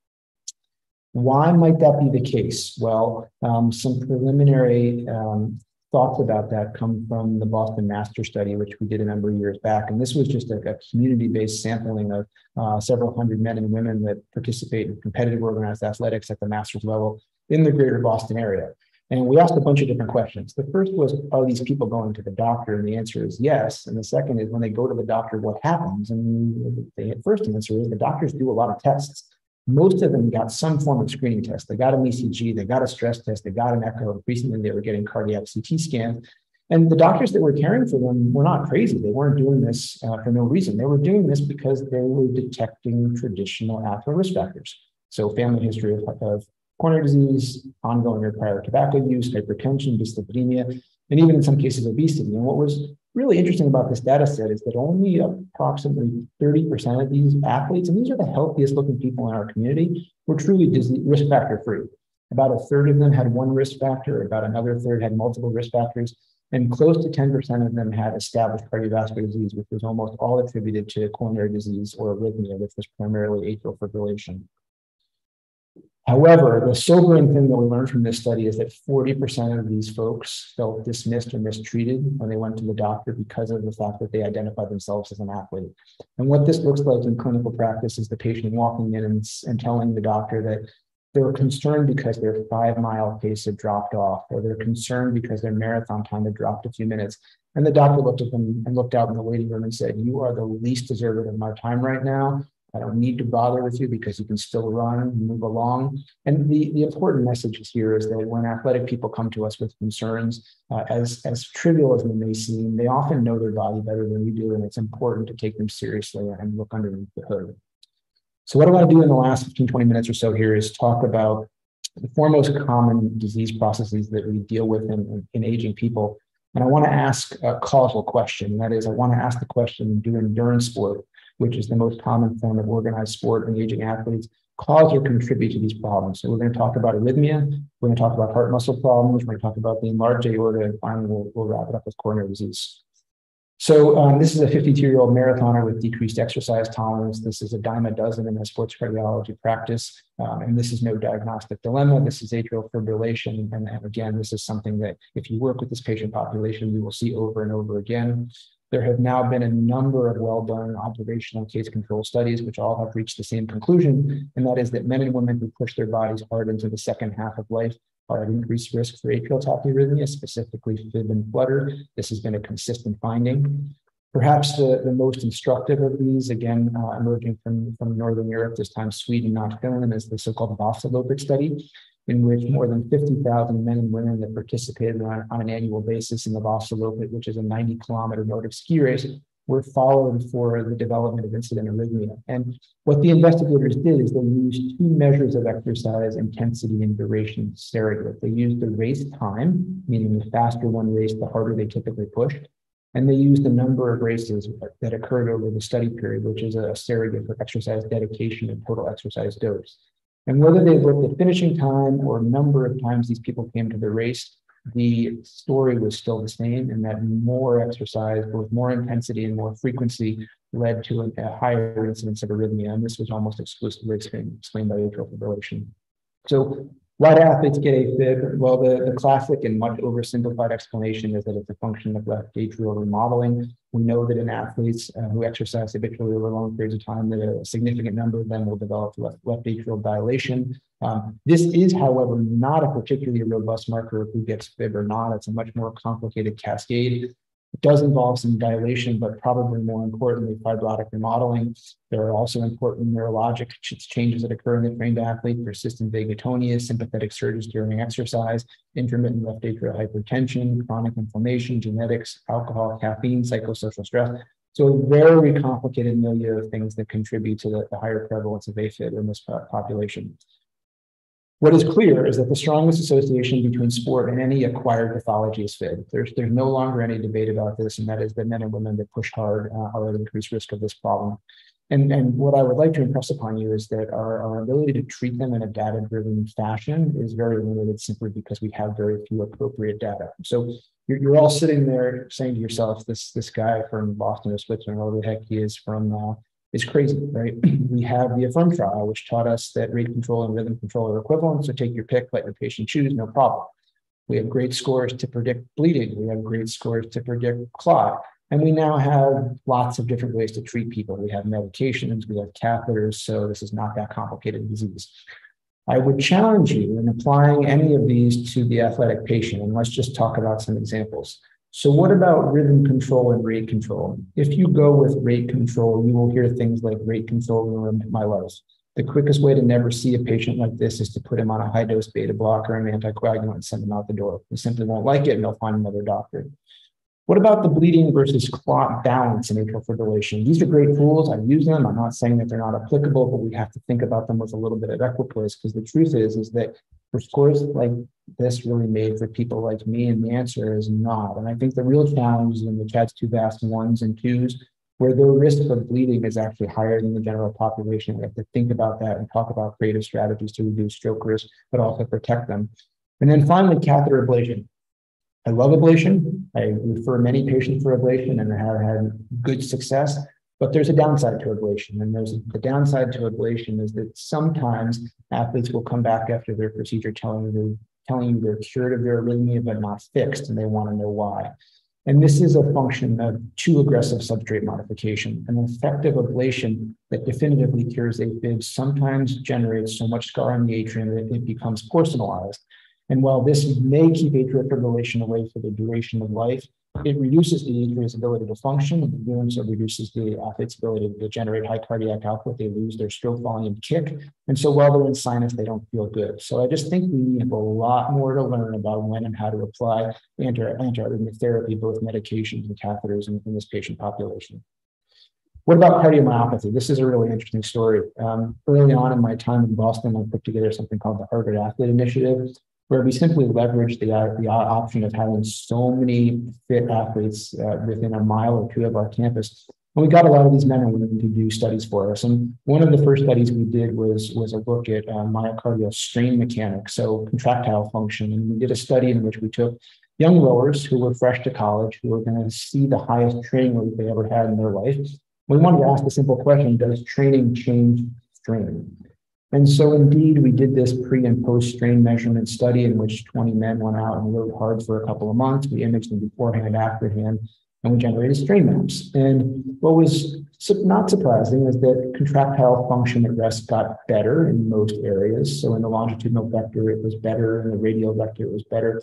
Why might that be the case? Well, um, some preliminary um, thoughts about that come from the Boston Master Study, which we did a number of years back. And this was just a, a community-based sampling of uh, several hundred men and women that participate in competitive organized athletics at the master's level in the greater Boston area. And we asked a bunch of different questions. The first was, are these people going to the doctor? And the answer is yes. And the second is, when they go to the doctor, what happens? And the first answer is the doctors do a lot of tests most of them got some form of screening test. They got an ECG, they got a stress test, they got an echo. Recently, they were getting cardiac CT scans. And the doctors that were caring for them were not crazy. They weren't doing this uh, for no reason. They were doing this because they were detecting traditional athlete risk factors. So family history of, of coronary disease, ongoing or prior tobacco use, hypertension, dyslipidemia, and even in some cases obesity. And what was really interesting about this data set is that only approximately 30% of these athletes, and these are the healthiest looking people in our community, were truly risk factor free. About a third of them had one risk factor, about another third had multiple risk factors, and close to 10% of them had established cardiovascular disease, which was almost all attributed to coronary disease or arrhythmia, which was primarily atrial fibrillation. However, the sobering thing that we learned from this study is that 40% of these folks felt dismissed or mistreated when they went to the doctor because of the fact that they identified themselves as an athlete. And what this looks like in clinical practice is the patient walking in and, and telling the doctor that they're concerned because their five mile pace had dropped off, or they're concerned because their marathon time had dropped a few minutes. And the doctor looked at them and looked out in the waiting room and said, You are the least deserving of my time right now. I don't need to bother with you because you can still run and move along. And the, the important message here is that when athletic people come to us with concerns, uh, as, as trivial as they may seem, they often know their body better than we do. And it's important to take them seriously and look underneath the hood. So what I want to do in the last 15, 20 minutes or so here is talk about the four most common disease processes that we deal with in, in aging people. And I want to ask a causal question. That is, I want to ask the question, do endurance sport, which is the most common form of organized sport in aging athletes, cause or contribute to these problems? So we're going to talk about arrhythmia, we're going to talk about heart muscle problems, we're going to talk about the enlarged aorta, and finally we'll, we'll wrap it up with coronary disease. So um, this is a 52-year-old marathoner with decreased exercise tolerance. This is a dime a dozen in a sports cardiology practice. Um, and this is no diagnostic dilemma. This is atrial fibrillation. And, and again, this is something that if you work with this patient population, you will see over and over again. There have now been a number of well-done observational case control studies, which all have reached the same conclusion, and that is that men and women who push their bodies hard into the second half of life are at increased risk for atrial tachyarrhythmia, specifically fib and flutter. This has been a consistent finding. Perhaps the, the most instructive of these, again, uh, emerging from, from Northern Europe, this time Sweden, not Finland, is the so-called Vasaloppet study, in which more than 50,000 men and women that participated on, on an annual basis in the Vasaloppet, which is a 90 kilometer Nordic ski race, were followed for the development of incident arrhythmia. And what the investigators did is they used two measures of exercise intensity and duration surrogate. They used the race time, meaning the faster one raced, the harder they typically pushed. And they used the number of races that occurred over the study period, which is a surrogate for exercise dedication and total exercise dose. And whether they looked at finishing time or number of times these people came to the race, the story was still the same, and that more exercise, both more intensity and more frequency, led to a, a higher incidence of arrhythmia. And this was almost exclusively explained, explained by atrial fibrillation. So why do athletes get AFib? Well, the, the classic and much oversimplified explanation is that it's a function of left atrial remodeling. We know that in athletes uh, who exercise habitually over long periods of time, that a significant number of them will develop left, left atrial dilation. Um, this is, however, not a particularly robust marker of who gets fib or not. It's a much more complicated cascade. It does involve some dilation, but probably more importantly, fibrotic remodeling. There are also important neurologic changes that occur in the trained athlete, persistent vagotonia, sympathetic surges during exercise, intermittent left atrial hypertension, chronic inflammation, genetics, alcohol, caffeine, psychosocial stress. So a very complicated milieu of things that contribute to the, the higher prevalence of AFib in this population. What is clear is that the strongest association between sport and any acquired pathology is fib. There's, there's no longer any debate about this, and that is that men and women that push hard uh, are at increased risk of this problem. And, and what I would like to impress upon you is that our, our ability to treat them in a data driven fashion is very limited simply because we have very few appropriate data. So you're, you're all sitting there saying to yourself, this, this guy from Boston or Switzerland, or the heck he is from uh, is crazy, right? we have the Affirm trial, which taught us that rate control and rhythm control are equivalent. So take your pick, let your patient choose, no problem. We have great scores to predict bleeding. We have great scores to predict clot. And we now have lots of different ways to treat people. We have medications, we have catheters. So this is not that complicated disease. I would challenge you in applying any of these to the athletic patient. And let's just talk about some examples. So what about rhythm control and rate control? If you go with rate control, you will hear things like rate control ruined my life. The quickest way to never see a patient like this is to put him on a high dose beta blocker and anticoagulant and send him out the door. They simply won't like it and they'll find another doctor. What about the bleeding versus clot balance in atrial fibrillation? These are great tools. I use them. I'm not saying that they're not applicable, but we have to think about them with a little bit of equipoise because the truth is, is that for scores like this really made for people like me, and the answer is not. And I think the real challenge is in the CHADS 2 VASc ones and twos, where the risk of bleeding is actually higher than the general population. We have to think about that and talk about creative strategies to reduce stroke risk, but also protect them. And then finally, catheter ablation. I love ablation. I refer many patients for ablation and I have had good success, but there's a downside to ablation. And there's the downside to ablation is that sometimes athletes will come back after their procedure telling you telling you they're cured of their arrhythmia but not fixed, and they want to know why. And this is a function of too aggressive substrate modification. An effective ablation that definitively cures AFib sometimes generates so much scar on the atrium that it becomes porcelainized. And while this may keep atrial fibrillation away for the duration of life, it reduces the atrium's ability to function, and doing so reduces the athlete's ability to generate high cardiac output. They lose their stroke volume kick. And so while they're in sinus, they don't feel good. So I just think we have a lot more to learn about when and how to apply anti antiarrhythmic therapy, both medications and catheters in, in this patient population. What about cardiomyopathy? This is a really interesting story. Um, early on in my time in Boston, I put together something called the Harvard Athlete Initiative, where we simply leverage the, uh, the option of having so many fit athletes uh, within a mile or two of our campus. And we got a lot of these men and women to do studies for us. And one of the first studies we did was, was a look at uh, myocardial strain mechanics, so contractile function. And we did a study in which we took young rowers who were fresh to college, who were going to see the highest training rate they ever had in their life. We wanted to ask the simple question, does training change strain? And so indeed, we did this pre and post strain measurement study in which 20 men went out and rode hard for a couple of months. We imaged them beforehand, afterhand, and we generated strain maps. And what was not surprising is that contractile function at rest got better in most areas. So in the longitudinal vector, it was better. In the radial vector, it was better.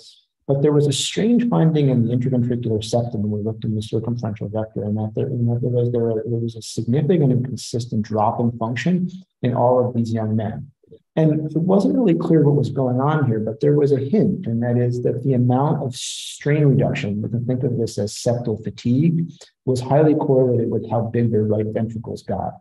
But there was a strange finding in the interventricular septum when we looked in the circumferential vector, and that there, and that there, was, there, there was a significant and consistent drop in function in all of these young men. And it wasn't really clear what was going on here, but there was a hint, and that is that the amount of strain reduction, we can think of this as septal fatigue, was highly correlated with how big their right ventricles got.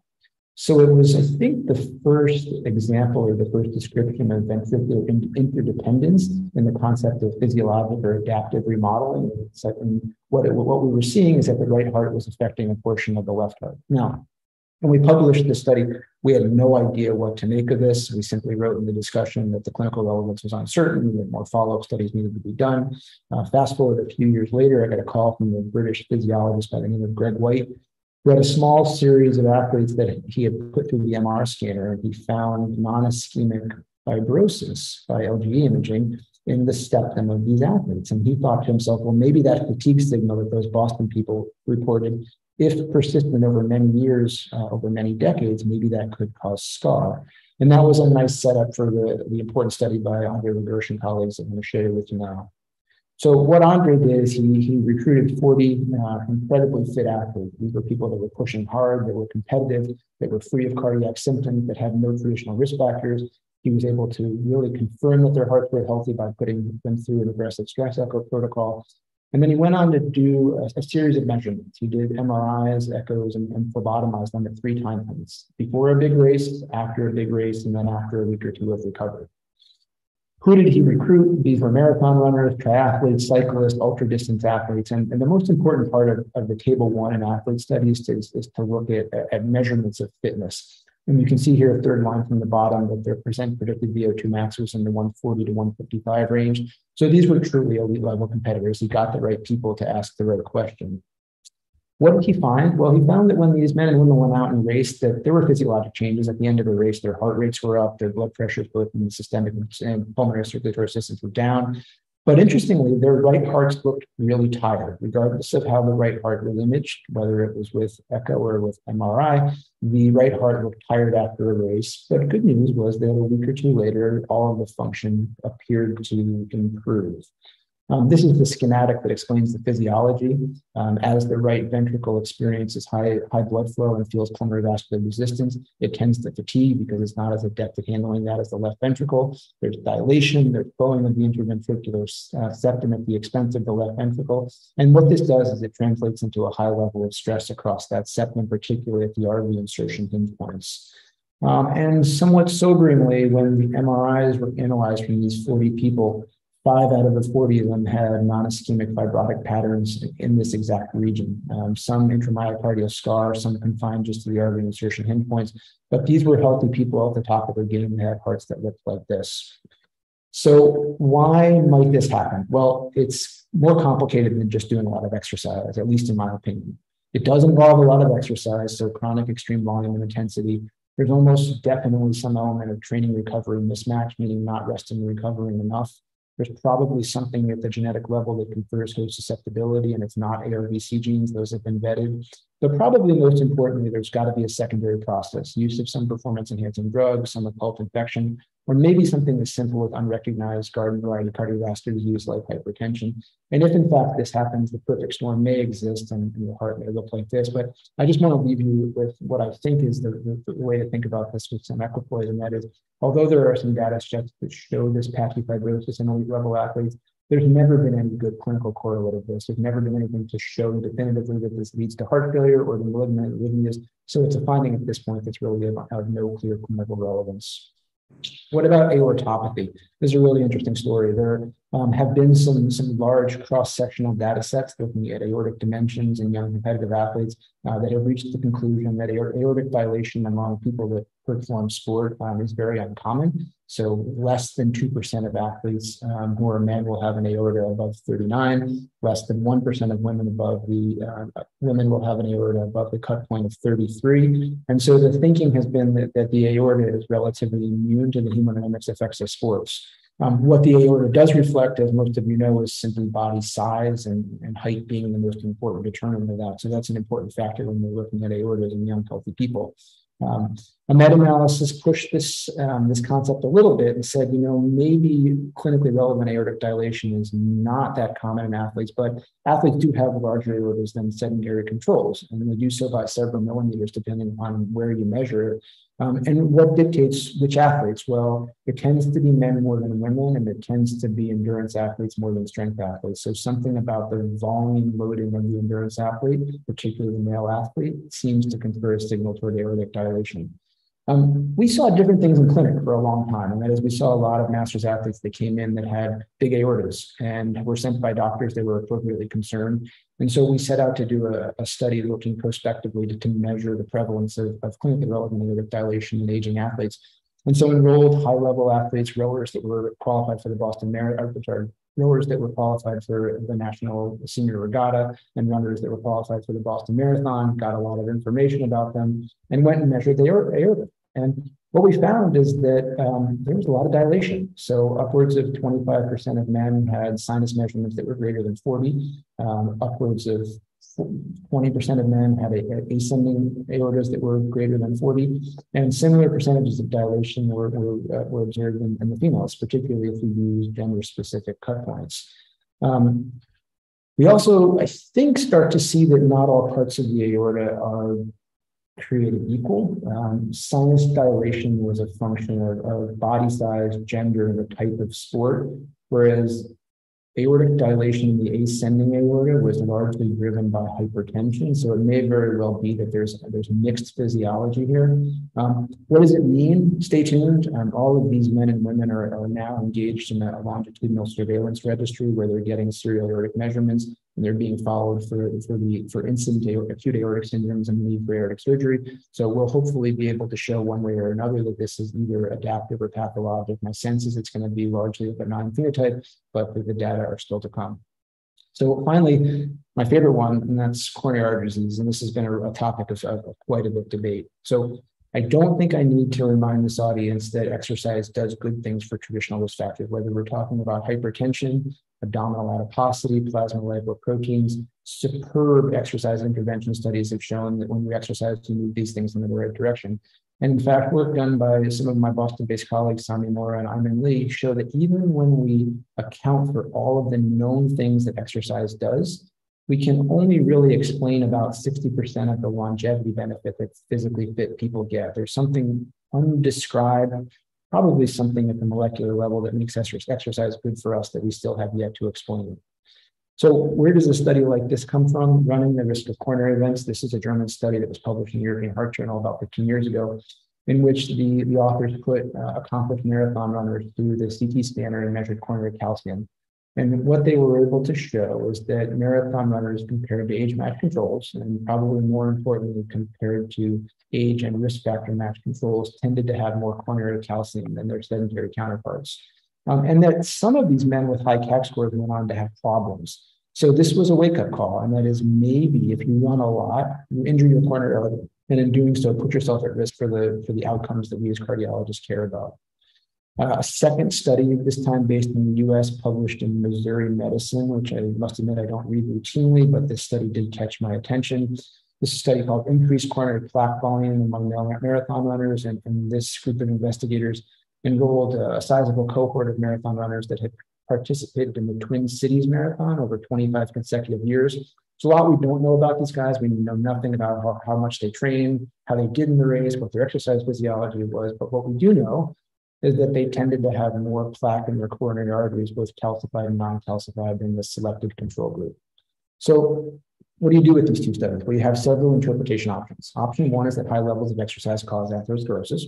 So it was, I think, the first example or the first description of ventricular interdependence in the concept of physiologic or adaptive remodeling. And what, it, what we were seeing is that the right heart was affecting a portion of the left heart. Now, when we published the study, we had no idea what to make of this. We simply wrote in the discussion that the clinical relevance was uncertain, that more follow up studies needed to be done. Uh, fast forward a few years later, I got a call from a British physiologist by the name of Greg Whyte, had a small series of athletes that he had put through the MR scanner, and he found non-ischemic fibrosis by LGE imaging in the septum of these athletes. And he thought to himself, well, maybe that fatigue signal that those Boston people reported, if persistent over many years, uh, over many decades, maybe that could cause scar. And that was a nice setup for the, the important study by Andre La Gerche and colleagues that I'm going to share with you now. So what Andre did is he, he recruited 40 uh, incredibly fit athletes. These were people that were pushing hard, that were competitive, that were free of cardiac symptoms, that had no traditional risk factors. He was able to really confirm that their hearts were healthy by putting them through an aggressive stress echo protocol. And then he went on to do a, a series of measurements. He did MRIs, echoes, and, and phlebotomized them at three time points before a big race, after a big race, and then after a week or two of recovery. Who did he recruit? These were marathon runners, triathletes, cyclists, ultra distance athletes. And, and the most important part of, of the table one in athlete studies is, is to look at, at measurements of fitness. And you can see here, a third line from the bottom, that their percent predicted VO2 max was in the 140 to 155 range. So these were truly elite level competitors. He got the right people to ask the right question. What did he find? Well, he found that when these men and women went out and raced, that there were physiologic changes at the end of the race. Their heart rates were up, their blood pressures, both in the systemic and pulmonary circulatory systems, were down. But interestingly, their right hearts looked really tired, regardless of how the right heart was imaged, whether it was with echo or with MRI. The right heart looked tired after a race. But good news was that a week or two later, all of the function appeared to improve. Um, this is the schematic that explains the physiology. Um, as the right ventricle experiences high, high blood flow and feels pulmonary vascular resistance, it tends to fatigue because it's not as adept at handling that as the left ventricle. There's dilation, there's flowing of the interventricular uh, septum at the expense of the left ventricle. And what this does is it translates into a high level of stress across that septum, particularly at the RV insertion hinge points. Um, and somewhat soberingly, when the MRIs were analyzed from these 40 people, five out of the 40 of them had non-ischemic fibrotic patterns in this exact region. Um, some intramyocardial scar, some confined just to the RV insertion hinge points, but these were healthy people at the top of their game. They had hearts that looked like this. So why might this happen? Well, it's more complicated than just doing a lot of exercise, at least in my opinion. It does involve a lot of exercise, so chronic extreme volume and intensity. There's almost definitely some element of training recovery mismatch, meaning not resting and recovering enough. There's probably something at the genetic level that confers host susceptibility, and it's not ARVC genes. Those have been vetted. But probably most importantly, there's got to be a secondary process use of some performance enhancing drugs, some occult infection, or maybe something as simple as unrecognized garden variety cardiovascular disease like hypertension. And if in fact this happens, the perfect storm may exist and, and the heart may look like this. But I just want to leave you with what I think is the, the, the way to think about this with some equipoise, and that is, although there are some data sets that show this patchy fibrosis in elite level athletes, there's never been any good clinical correlate of this. There's never been anything to show definitively that this leads to heart failure or the malignant arrhythmias. So it's a finding at this point that's really of no clear clinical relevance. What about aortopathy? This is a really interesting story. There um, have been some, some large cross-sectional data sets looking at aortic dimensions in young competitive athletes uh, that have reached the conclusion that aortic dilation among people that perform sport um, is very uncommon. So less than 2% of athletes um, who are men will have an aorta above 39. Less than 1% of women above the uh, women will have an aorta above the cut point of 33. And so the thinking has been that, that the aorta is relatively immune to the hemodynamics effects of sports. Um, what the aorta does reflect, as most of you know, is simply body size and, and height being the most important determinant of that. So that's an important factor when we're looking at aortas in young, healthy people. Um, a meta-analysis pushed this um, this concept a little bit and said, you know, maybe clinically relevant aortic dilation is not that common in athletes, but athletes do have larger aortas than sedentary controls, and they do so by several millimeters depending on where you measure it. Um, and what dictates which athletes? Well, it tends to be men more than women, and it tends to be endurance athletes more than strength athletes. So something about the volume loading of the endurance athlete, particularly the male athlete, seems to confer a signal toward aortic dilation. Um, we saw different things in clinic for a long time, and that is we saw a lot of masters athletes that came in that had big aortas and were sent by doctors that were appropriately concerned. And so we set out to do a, a study looking prospectively to, to, measure the prevalence of, of clinically relevant aortic dilation in aging athletes. And so enrolled high-level athletes, rowers that were qualified for the Boston Marathon, uh, sorry, rowers that were qualified for the National Senior Regatta, and runners that were qualified for the Boston Marathon, got a lot of information about them, and went and measured the aorta. And what we found is that um, there was a lot of dilation. So upwards of 25% of men had sinus measurements that were greater than 40. Um, upwards of 20% of men had a, a ascending aortas that were greater than 40, and similar percentages of dilation were, were, uh, were observed in, in, the females, particularly if we use gender-specific cut points. Um, we also, I think, start to see that not all parts of the aorta are created equal. Um, sinus dilation was a function of, of body size, gender, and the type of sport, whereas aortic dilation in the ascending aorta was largely driven by hypertension. So it may very well be that there's there's mixed physiology here. Um, what does it mean? Stay tuned. Um, all of these men and women are, are now engaged in a longitudinal surveillance registry where they're getting serial aortic measurements and they're being followed for, for the for incident acute aortic syndromes and need for aortic surgery. So we'll hopefully be able to show one way or another that this is either adaptive or pathologic. My sense is it's going to be largely a benign phenotype, but the, data are still to come. So finally, my favorite one, and that's coronary artery disease, and this has been a, a topic of, of, quite a bit of debate. So I don't think I need to remind this audience that exercise does good things for traditional risk factors, whether we're talking about hypertension, abdominal adiposity, plasma lipoproteins. Superb exercise intervention studies have shown that when we exercise, we move these things in the right direction. And in fact, work done by some of my Boston-based colleagues, Samia Mora and I-Min Lee, show that even when we account for all of the known things that exercise does, we can only really explain about 60% of the longevity benefit that physically fit people get. There's something undescribed, probably something at the molecular level that makes exercise good for us that we still have yet to explain. So where does a study like this come from? Running the risk of coronary events. This is a German study that was published in the European Heart Journal about 15 years ago, in which the, the authors put uh, accomplished marathon runners through the CT scanner and measured coronary calcium. And what they were able to show is that marathon runners compared to age match controls, and probably more importantly, compared to age and risk factor match controls, tended to have more coronary calcium than their sedentary counterparts. Um, and that some of these men with high CAC scores went on to have problems. So this was a wake up call, and that is maybe if you run a lot, you injure your coronary artery, and in doing so, put yourself at risk for the for the outcomes that we as cardiologists care about. Uh, a second study, this time based in the US, published in Missouri Medicine, which I must admit I don't read routinely, but this study did catch my attention. This is a study called Increased Coronary Plaque Volume Among Marathon Runners. And, and this group of investigators enrolled a sizable cohort of marathon runners that had participated in the Twin Cities Marathon over 25 consecutive years. There's a lot we don't know about these guys. We know nothing about how, how much they trained, how they did in the race, what their exercise physiology was. But what we do know is that they tended to have more plaque in their coronary arteries, both calcified and non-calcified, than the selected control group. So what do you do with these two studies? Well, you have several interpretation options. Option one is that high levels of exercise cause atherosclerosis.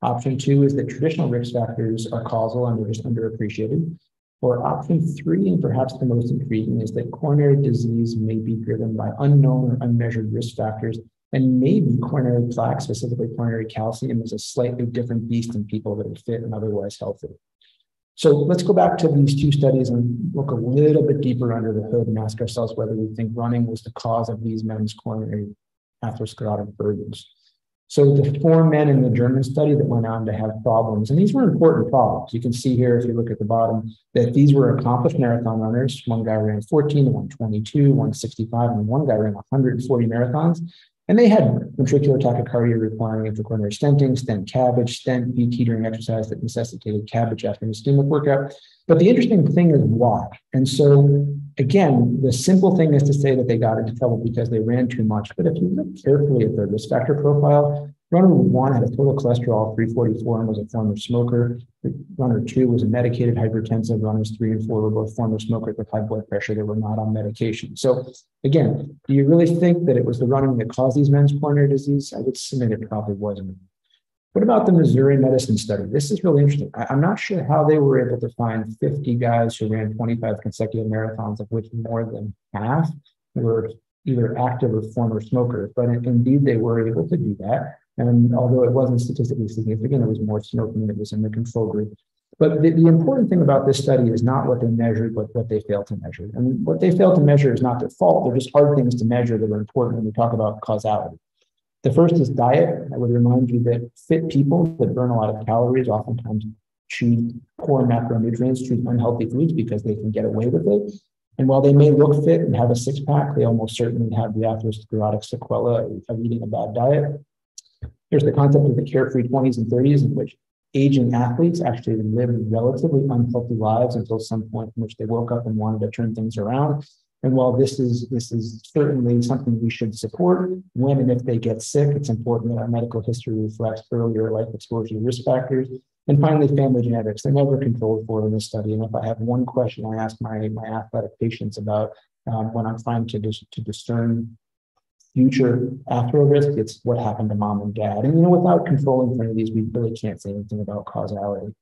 Option two is that traditional risk factors are causal and they're just underappreciated. Or option three, and perhaps the most intriguing, is that coronary disease may be driven by unknown or unmeasured risk factors. And maybe coronary plaque, specifically coronary calcium, is a slightly different beast in people that are fit and otherwise healthy. So let's go back to these two studies and look a little bit deeper under the hood and ask ourselves whether we think running was the cause of these men's coronary atherosclerotic burdens. So the four men in the German study that went on to have problems, and these were important problems. You can see here, if you look at the bottom, that these were accomplished marathon runners. One guy ran 14, 122, 165, and one guy ran 140 marathons. And they had ventricular tachycardia requiring intracoronary stenting, stent cabbage, stent V teetering exercise that necessitated cabbage after an ischemic workout. But the interesting thing is why. And so, again, the simple thing is to say that they got into trouble because they ran too much. But if you look carefully at their risk factor profile, runner one had a total cholesterol of 344 and was a former smoker. Runner two was a medicated hypertensive. Runners three and four were both former smokers with high blood pressure. They were not on medication. So, again, do you really think that it was the running that caused these men's coronary disease? I would submit it probably wasn't. What about the Missouri medicine study? This is really interesting. I, am not sure how they were able to find 50 guys who ran 25 consecutive marathons, of which more than half were either active or former smokers. But indeed, they were able to do that. And although it wasn't statistically significant, it was more smoking that was in the control group. But the, the important thing about this study is not what they measured, but what they failed to measure. And what they failed to measure is not their fault. They're just hard things to measure that are important when we talk about causality. The first is diet. I would remind you that fit people that burn a lot of calories oftentimes choose poor macronutrients, choose unhealthy foods because they can get away with it. And while they may look fit and have a six pack, they almost certainly have the atherosclerotic sequela of eating a bad diet. There's the concept of the carefree 20s and 30s, in which aging athletes actually lived relatively unhealthy lives until some point in which they woke up and wanted to turn things around. And while this is this is certainly something we should support, when and if they get sick, it's important that our medical history reflects earlier life exposure risk factors. And finally, family genetics. They're never controlled for in this study. And if I have one question I ask my, my athletic patients about um, when I'm trying to, dis- to discern future athero risk, it's what happened to mom and dad. And you know, without controlling for any of these, we really can't say anything about causality.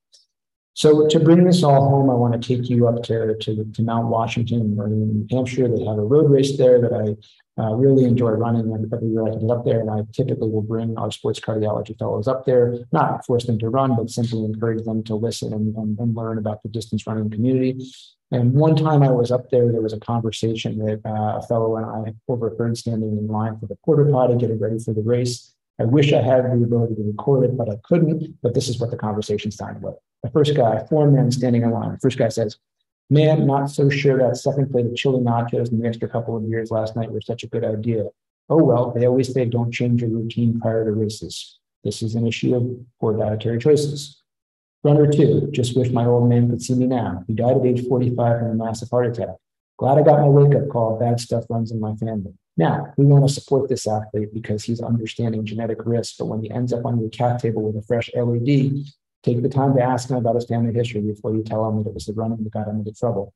So to bring this all home, I want to take you up to, to, to Mount Washington in New Hampshire. They have a road race there that I uh, really enjoy running every year I can get up there. And I typically will bring our sports cardiology fellows up there, not force them to run, but simply encourage them to listen and, and, and learn about the distance running community. And one time I was up there, there was a conversation that uh, a fellow and I overheard standing in line for the porta potty, getting ready for the race. I wish I had the ability to record it, but I couldn't. But this is what the conversation started with. The first guy, four men standing in line. The first guy says, Man, not so sure that second plate of chili nachos in the extra couple of years last night were such a good idea. Oh, well, they always say don't change your routine prior to races. This is an issue of poor dietary choices. Runner two, just wish my old man could see me now. He died at age 45 from a massive heart attack. Glad I got my wake up call. Bad stuff runs in my family. Now, we want to support this athlete because he's understanding genetic risk. But when he ends up on your cat table with a fresh LAD, take the time to ask him about his family history before you tell him that it was the running that got him into trouble.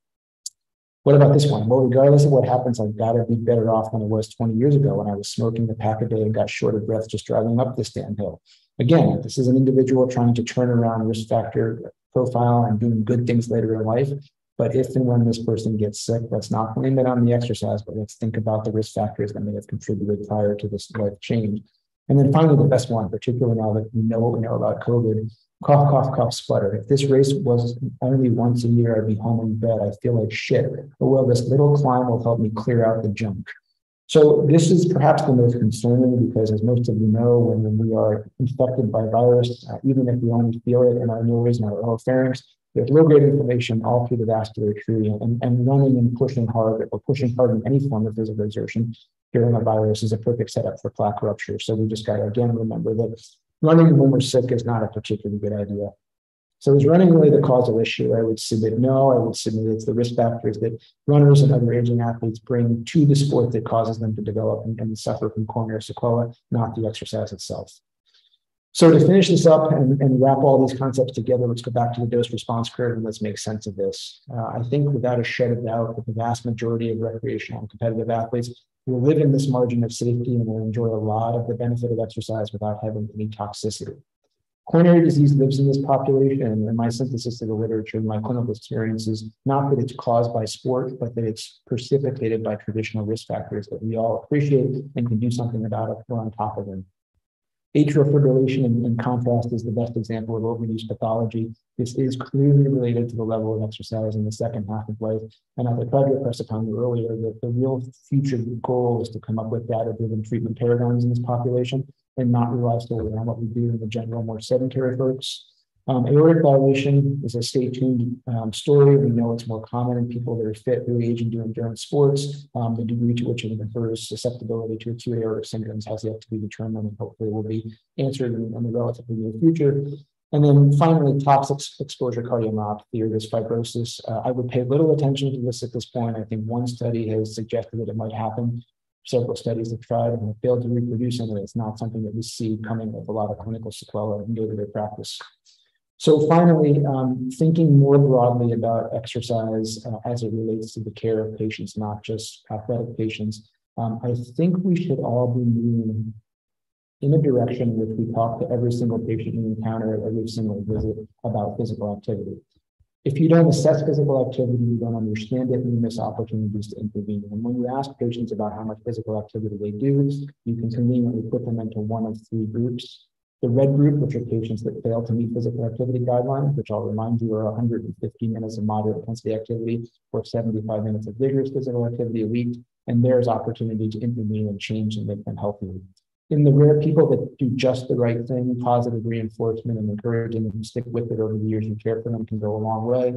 What about this one? Well, regardless of what happens, I've got to be better off than I was 20 years ago when I was smoking a pack a day and got short of breath just driving up this damn hill. Again, this is an individual trying to turn around risk factor profile and doing good things later in life. But if and when this person gets sick, let's not blame it on the exercise, but let's think about the risk factors that may have contributed prior to this life change. And then finally, the best one, particularly now that we know what we know about COVID, cough, cough, cough, sputter. If this race was only once a year, I'd be home in bed. I feel like shit. But well, this little climb will help me clear out the junk. So this is perhaps the most concerning because, as most of you know, when, we are infected by virus, uh, even if we only feel it in our nose and our oropharynx, there's low-grade inflammation all through the vascular tree, and, and running and pushing hard or pushing hard in any form of physical exertion during a virus is a perfect setup for plaque rupture. So we just got to again remember that running when we're sick is not a particularly good idea. So is running really the causal issue? I would submit no. I would submit it's the risk factors that runners and other aging athletes bring to the sport that causes them to develop and, and suffer from coronary sequelae, not the exercise itself. So to finish this up and, and, wrap all these concepts together, let's go back to the dose response curve and let's make sense of this. Uh, I think without a shed of doubt that the vast majority of recreational and competitive athletes will live in this margin of safety and will enjoy a lot of the benefit of exercise without having any toxicity. Coronary disease lives in this population, and my synthesis of the literature and my clinical experience is not that it's caused by sport, but that it's precipitated by traditional risk factors that we all appreciate and can do something about if we're on top of them. Atrial fibrillation, in, in, contrast, is the best example of overuse pathology. This is clearly related to the level of exercise in the second half of life. And as I tried to impress upon you earlier, that the real future goal is to come up with data-driven treatment paradigms in this population and not rely solely on what we do in the general, more sedentary folks. Um, aortic dilation is a stay tuned um, story. We know it's more common in people that are fit, really age, and do endurance sports. Um, the degree to which it confers susceptibility to acute aortic syndromes has yet to be determined and hopefully will be answered in, in the relatively near future. And then finally, toxic exposure cardiomyopathy or this fibrosis. Uh, I would pay little attention to this at this point. I think one study has suggested that it might happen. Several studies have tried and have failed to reproduce it. It's not something that we see coming with a lot of clinical sequelae in day-to-day practice. So finally, um, thinking more broadly about exercise uh, as it relates to the care of patients, not just athletic patients, um, I think we should all be moving in a direction in which we talk to every single patient we encounter at every single visit about physical activity. If you don't assess physical activity, you don't understand it, and you miss opportunities to intervene. And when you ask patients about how much physical activity they do, you can conveniently put them into one of three groups. The red group, which are patients that fail to meet physical activity guidelines, which I'll remind you are 150 minutes of moderate intensity activity or 75 minutes of vigorous physical activity a week. And there's opportunity to intervene and change and make them healthy. In the rare people that do just the right thing, positive reinforcement and encouraging them to stick with it over the years you care for them can go a long way.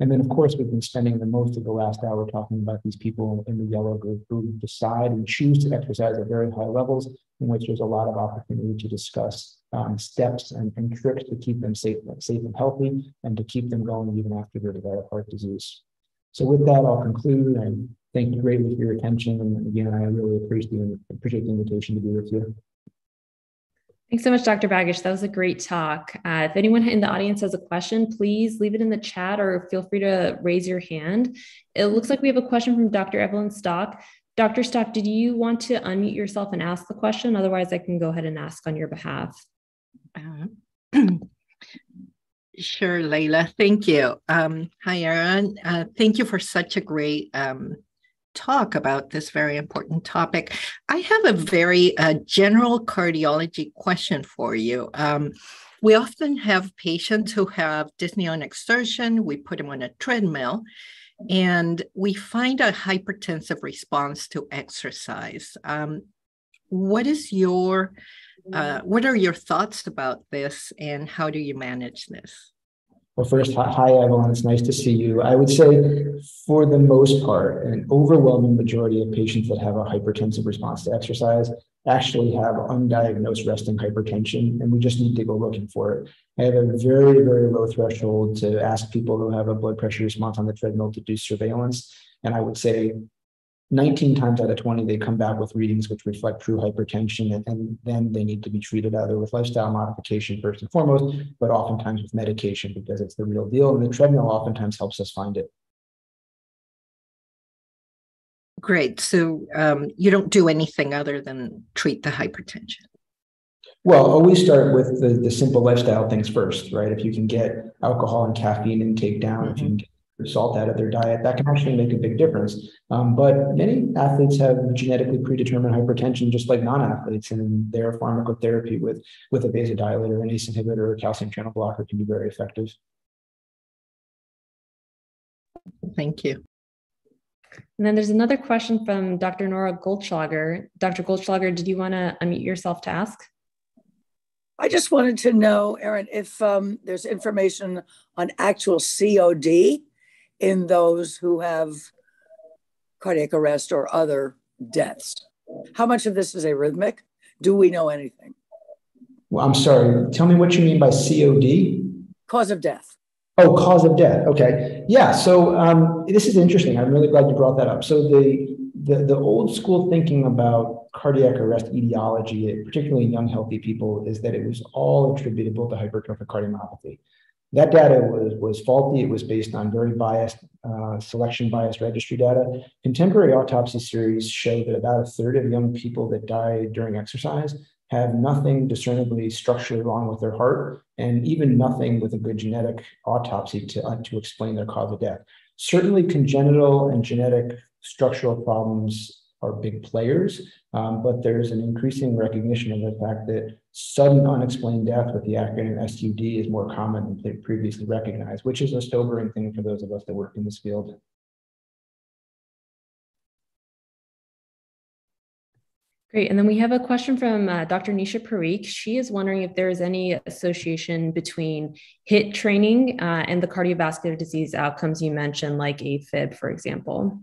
And then, of course, we've been spending the most of the last hour talking about these people in the yellow group who decide and choose to exercise at very high levels, in which there's a lot of opportunity to discuss um, steps and, and, tricks to keep them safe, safe and healthy, and to keep them going even after they develop heart disease. So, with that, I'll conclude and thank you greatly for your attention. And again, I really appreciate appreciate the invitation to be with you. Thanks so much, Dr. Baggish. That was a great talk. Uh, if anyone in the audience has a question, please leave it in the chat or feel free to raise your hand. It looks like we have a question from Dr. Evelyn Stock. Dr. Stock, did you want to unmute yourself and ask the question? Otherwise, I can go ahead and ask on your behalf. Uh, sure, Layla. Thank you. Um, hi, Aaron. Uh, thank you for such a great um, talk about this very important topic. I have a very uh, general cardiology question for you. Um, we often have patients who have dyspnea on exertion. We put them on a treadmill, and we find a hypertensive response to exercise. Um, what is your uh, what are your thoughts about this, and how do you manage this? Well, first, hi, Evelyn. It's nice to see you. I would say, for the most part, an overwhelming majority of patients that have a hypertensive response to exercise actually have undiagnosed resting hypertension, and we just need to go looking for it. I have a very, very low threshold to ask people who have a blood pressure response on the treadmill to do surveillance. And I would say 19 times out of 20, they come back with readings which reflect true hypertension, and, and, then they need to be treated either with lifestyle modification first and foremost, but oftentimes with medication because it's the real deal. And the treadmill oftentimes helps us find it. Great. So um, you don't do anything other than treat the hypertension. Well, always start with the, the simple lifestyle things first, right? If you can get alcohol and caffeine intake down, mm-hmm. if you can get salt out of their diet, that can actually make a big difference. Um, but many athletes have genetically predetermined hypertension, just like non-athletes, and their pharmacotherapy with with a vasodilator, an ACE inhibitor, or a calcium channel blocker can be very effective. Thank you. And then there's another question from Dr. Nora Goldschlager. Dr. Goldschlager, did you want to unmute yourself to ask? I just wanted to know, Aaron, if um, there's information on actual COD in those who have cardiac arrest or other deaths. How much of this is arrhythmic? Do we know anything? Well, I'm sorry. Tell me what you mean by COD. Cause of death. Oh, cause of death. Okay. Yeah. So um, this is interesting. I'm really glad you brought that up. So the, the the old school thinking about cardiac arrest etiology, particularly in young healthy people, is that it was all attributable to hypertrophic cardiomyopathy. That data was, was faulty. It was based on very biased uh, selection bias registry data. Contemporary autopsy series show that about a third of young people that die during exercise have nothing discernibly structurally wrong with their heart, and even nothing with a good genetic autopsy to, uh, to explain their cause of death. Certainly, congenital and genetic structural problems are big players, um, but there's an increasing recognition of the fact that sudden unexplained death with the acronym SUD is more common than they previously recognized, which is a sobering thing for those of us that work in this field. Great. And then we have a question from uh, Dr. Nisha Parikh. She is wondering if there is any association between HIIT training uh, and the cardiovascular disease outcomes you mentioned, like AFib, for example.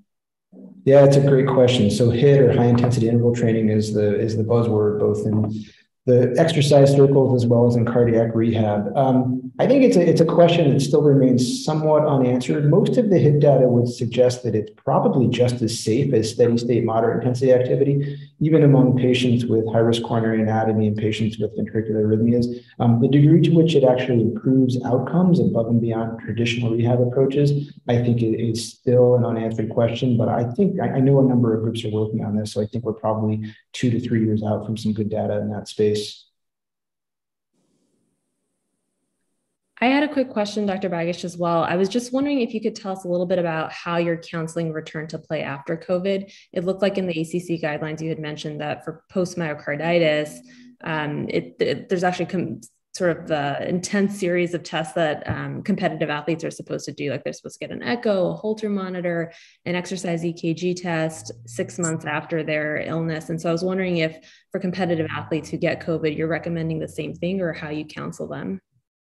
Yeah, it's a great question. So HIIT or high intensity interval training is the is the buzzword both in the exercise circles as well as in cardiac rehab. Um, I think it's a, it's a question that still remains somewhat unanswered. Most of the HIIT data would suggest that it's probably just as safe as steady state moderate intensity activity, even among patients with high risk coronary anatomy and patients with ventricular arrhythmias. Um, the degree to which it actually improves outcomes above and beyond traditional rehab approaches, I think it is still an unanswered question. But I think I, I know a number of groups are working on this, so I think we're probably two to three years out from some good data in that space. I had a quick question, Dr. Baggish, as well. I was just wondering if you could tell us a little bit about how your counseling returned to play after COVID. It looked like in the ACC guidelines you had mentioned that for post myocarditis, um, it, it, there's actually com- sort of the intense series of tests that um, competitive athletes are supposed to do. Like they're supposed to get an echo, a Holter monitor, an exercise EKG test six months after their illness. And so I was wondering if for competitive athletes who get COVID, you're recommending the same thing or how you counsel them.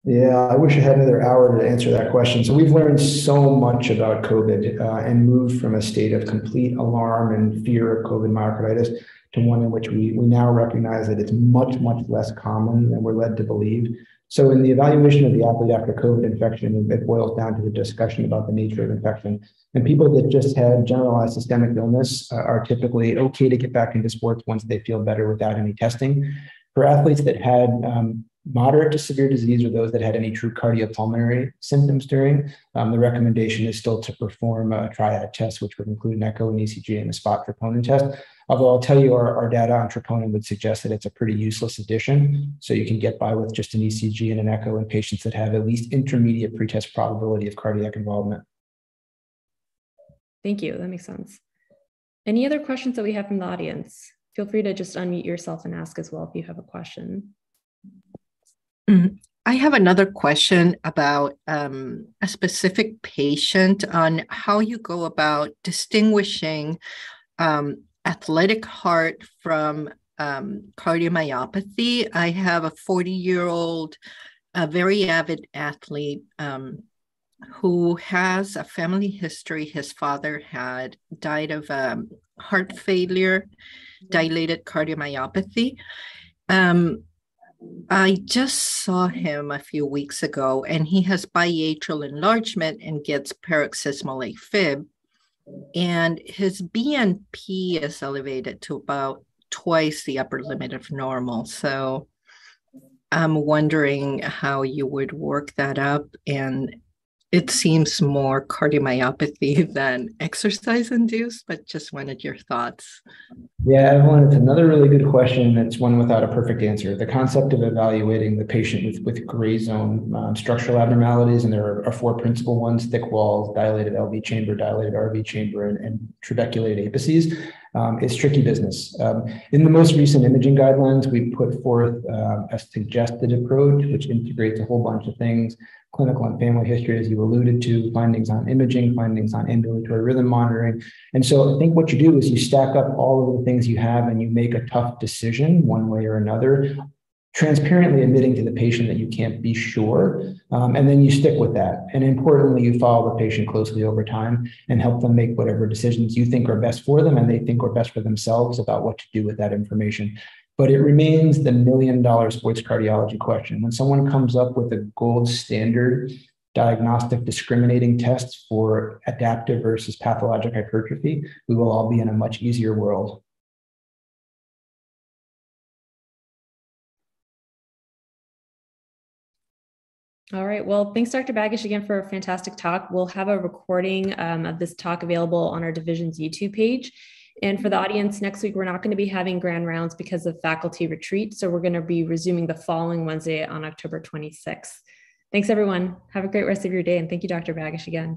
Yeah, I wish I had another hour to answer that question. So we've learned so much about COVID uh, and moved from a state of complete alarm and fear of COVID myocarditis to one in which we, we now recognize that it's much, much less common than we're led to believe. So in the evaluation of the athlete after COVID infection, it boils down to a discussion about the nature of infection. And people that just had generalized systemic illness uh, are typically okay to get back into sports once they feel better without any testing. For athletes that had um, moderate to severe disease or those that had any true cardiopulmonary symptoms during, um, the recommendation is still to perform a triad test, which would include an echo, an ECG, and a spot troponin test. Although I'll tell you, our, our data on troponin would suggest that it's a pretty useless addition. So you can get by with just an ECG and an echo in patients that have at least intermediate pretest probability of cardiac involvement. Thank you. That makes sense. Any other questions that we have from the audience? Feel free to just unmute yourself and ask as well if you have a question. Mm-hmm. I have another question about um, a specific patient on how you go about distinguishing um, athletic heart from um, cardiomyopathy. I have a 40 year old, a very avid athlete um, who has a family history. His father had died of um, heart failure dilated cardiomyopathy. Um, I just saw him a few weeks ago, and he has biatrial enlargement and gets paroxysmal AFib. And his BNP is elevated to about twice the upper limit of normal. So I'm wondering how you would work that up and it seems more cardiomyopathy than exercise induced, but just wanted your thoughts. Yeah, Evelyn, it's another really good question. It's one without a perfect answer. The concept of evaluating the patient with, with gray zone um, structural abnormalities, and there are, are, four principal ones thick walls, dilated LV chamber, dilated RV chamber, and, and trabeculated apices. Um, is tricky business. Um, in the most recent imaging guidelines, we put forth um, a suggested approach, which integrates a whole bunch of things clinical and family history, as you alluded to, findings on imaging, findings on ambulatory rhythm monitoring. And so I think what you do is you stack up all of the things you have and you make a tough decision one way or another, transparently admitting to the patient that you can't be sure. Um, and then you stick with that. And importantly, you follow the patient closely over time and help them make whatever decisions you think are best for them and they think are best for themselves about what to do with that information but it remains the million dollar sports cardiology question. When someone comes up with a gold standard diagnostic discriminating tests for adaptive versus pathologic hypertrophy, we will all be in a much easier world. All right. Well, thanks, Dr. Baggish, again for a fantastic talk. We'll have a recording um, of this talk available on our division's YouTube page. And for the audience next week, we're not going to be having grand rounds because of faculty retreat. So we're going to be resuming the following Wednesday on October 26th. Thanks, everyone. Have a great rest of your day. And thank you, Dr. Baggish, again.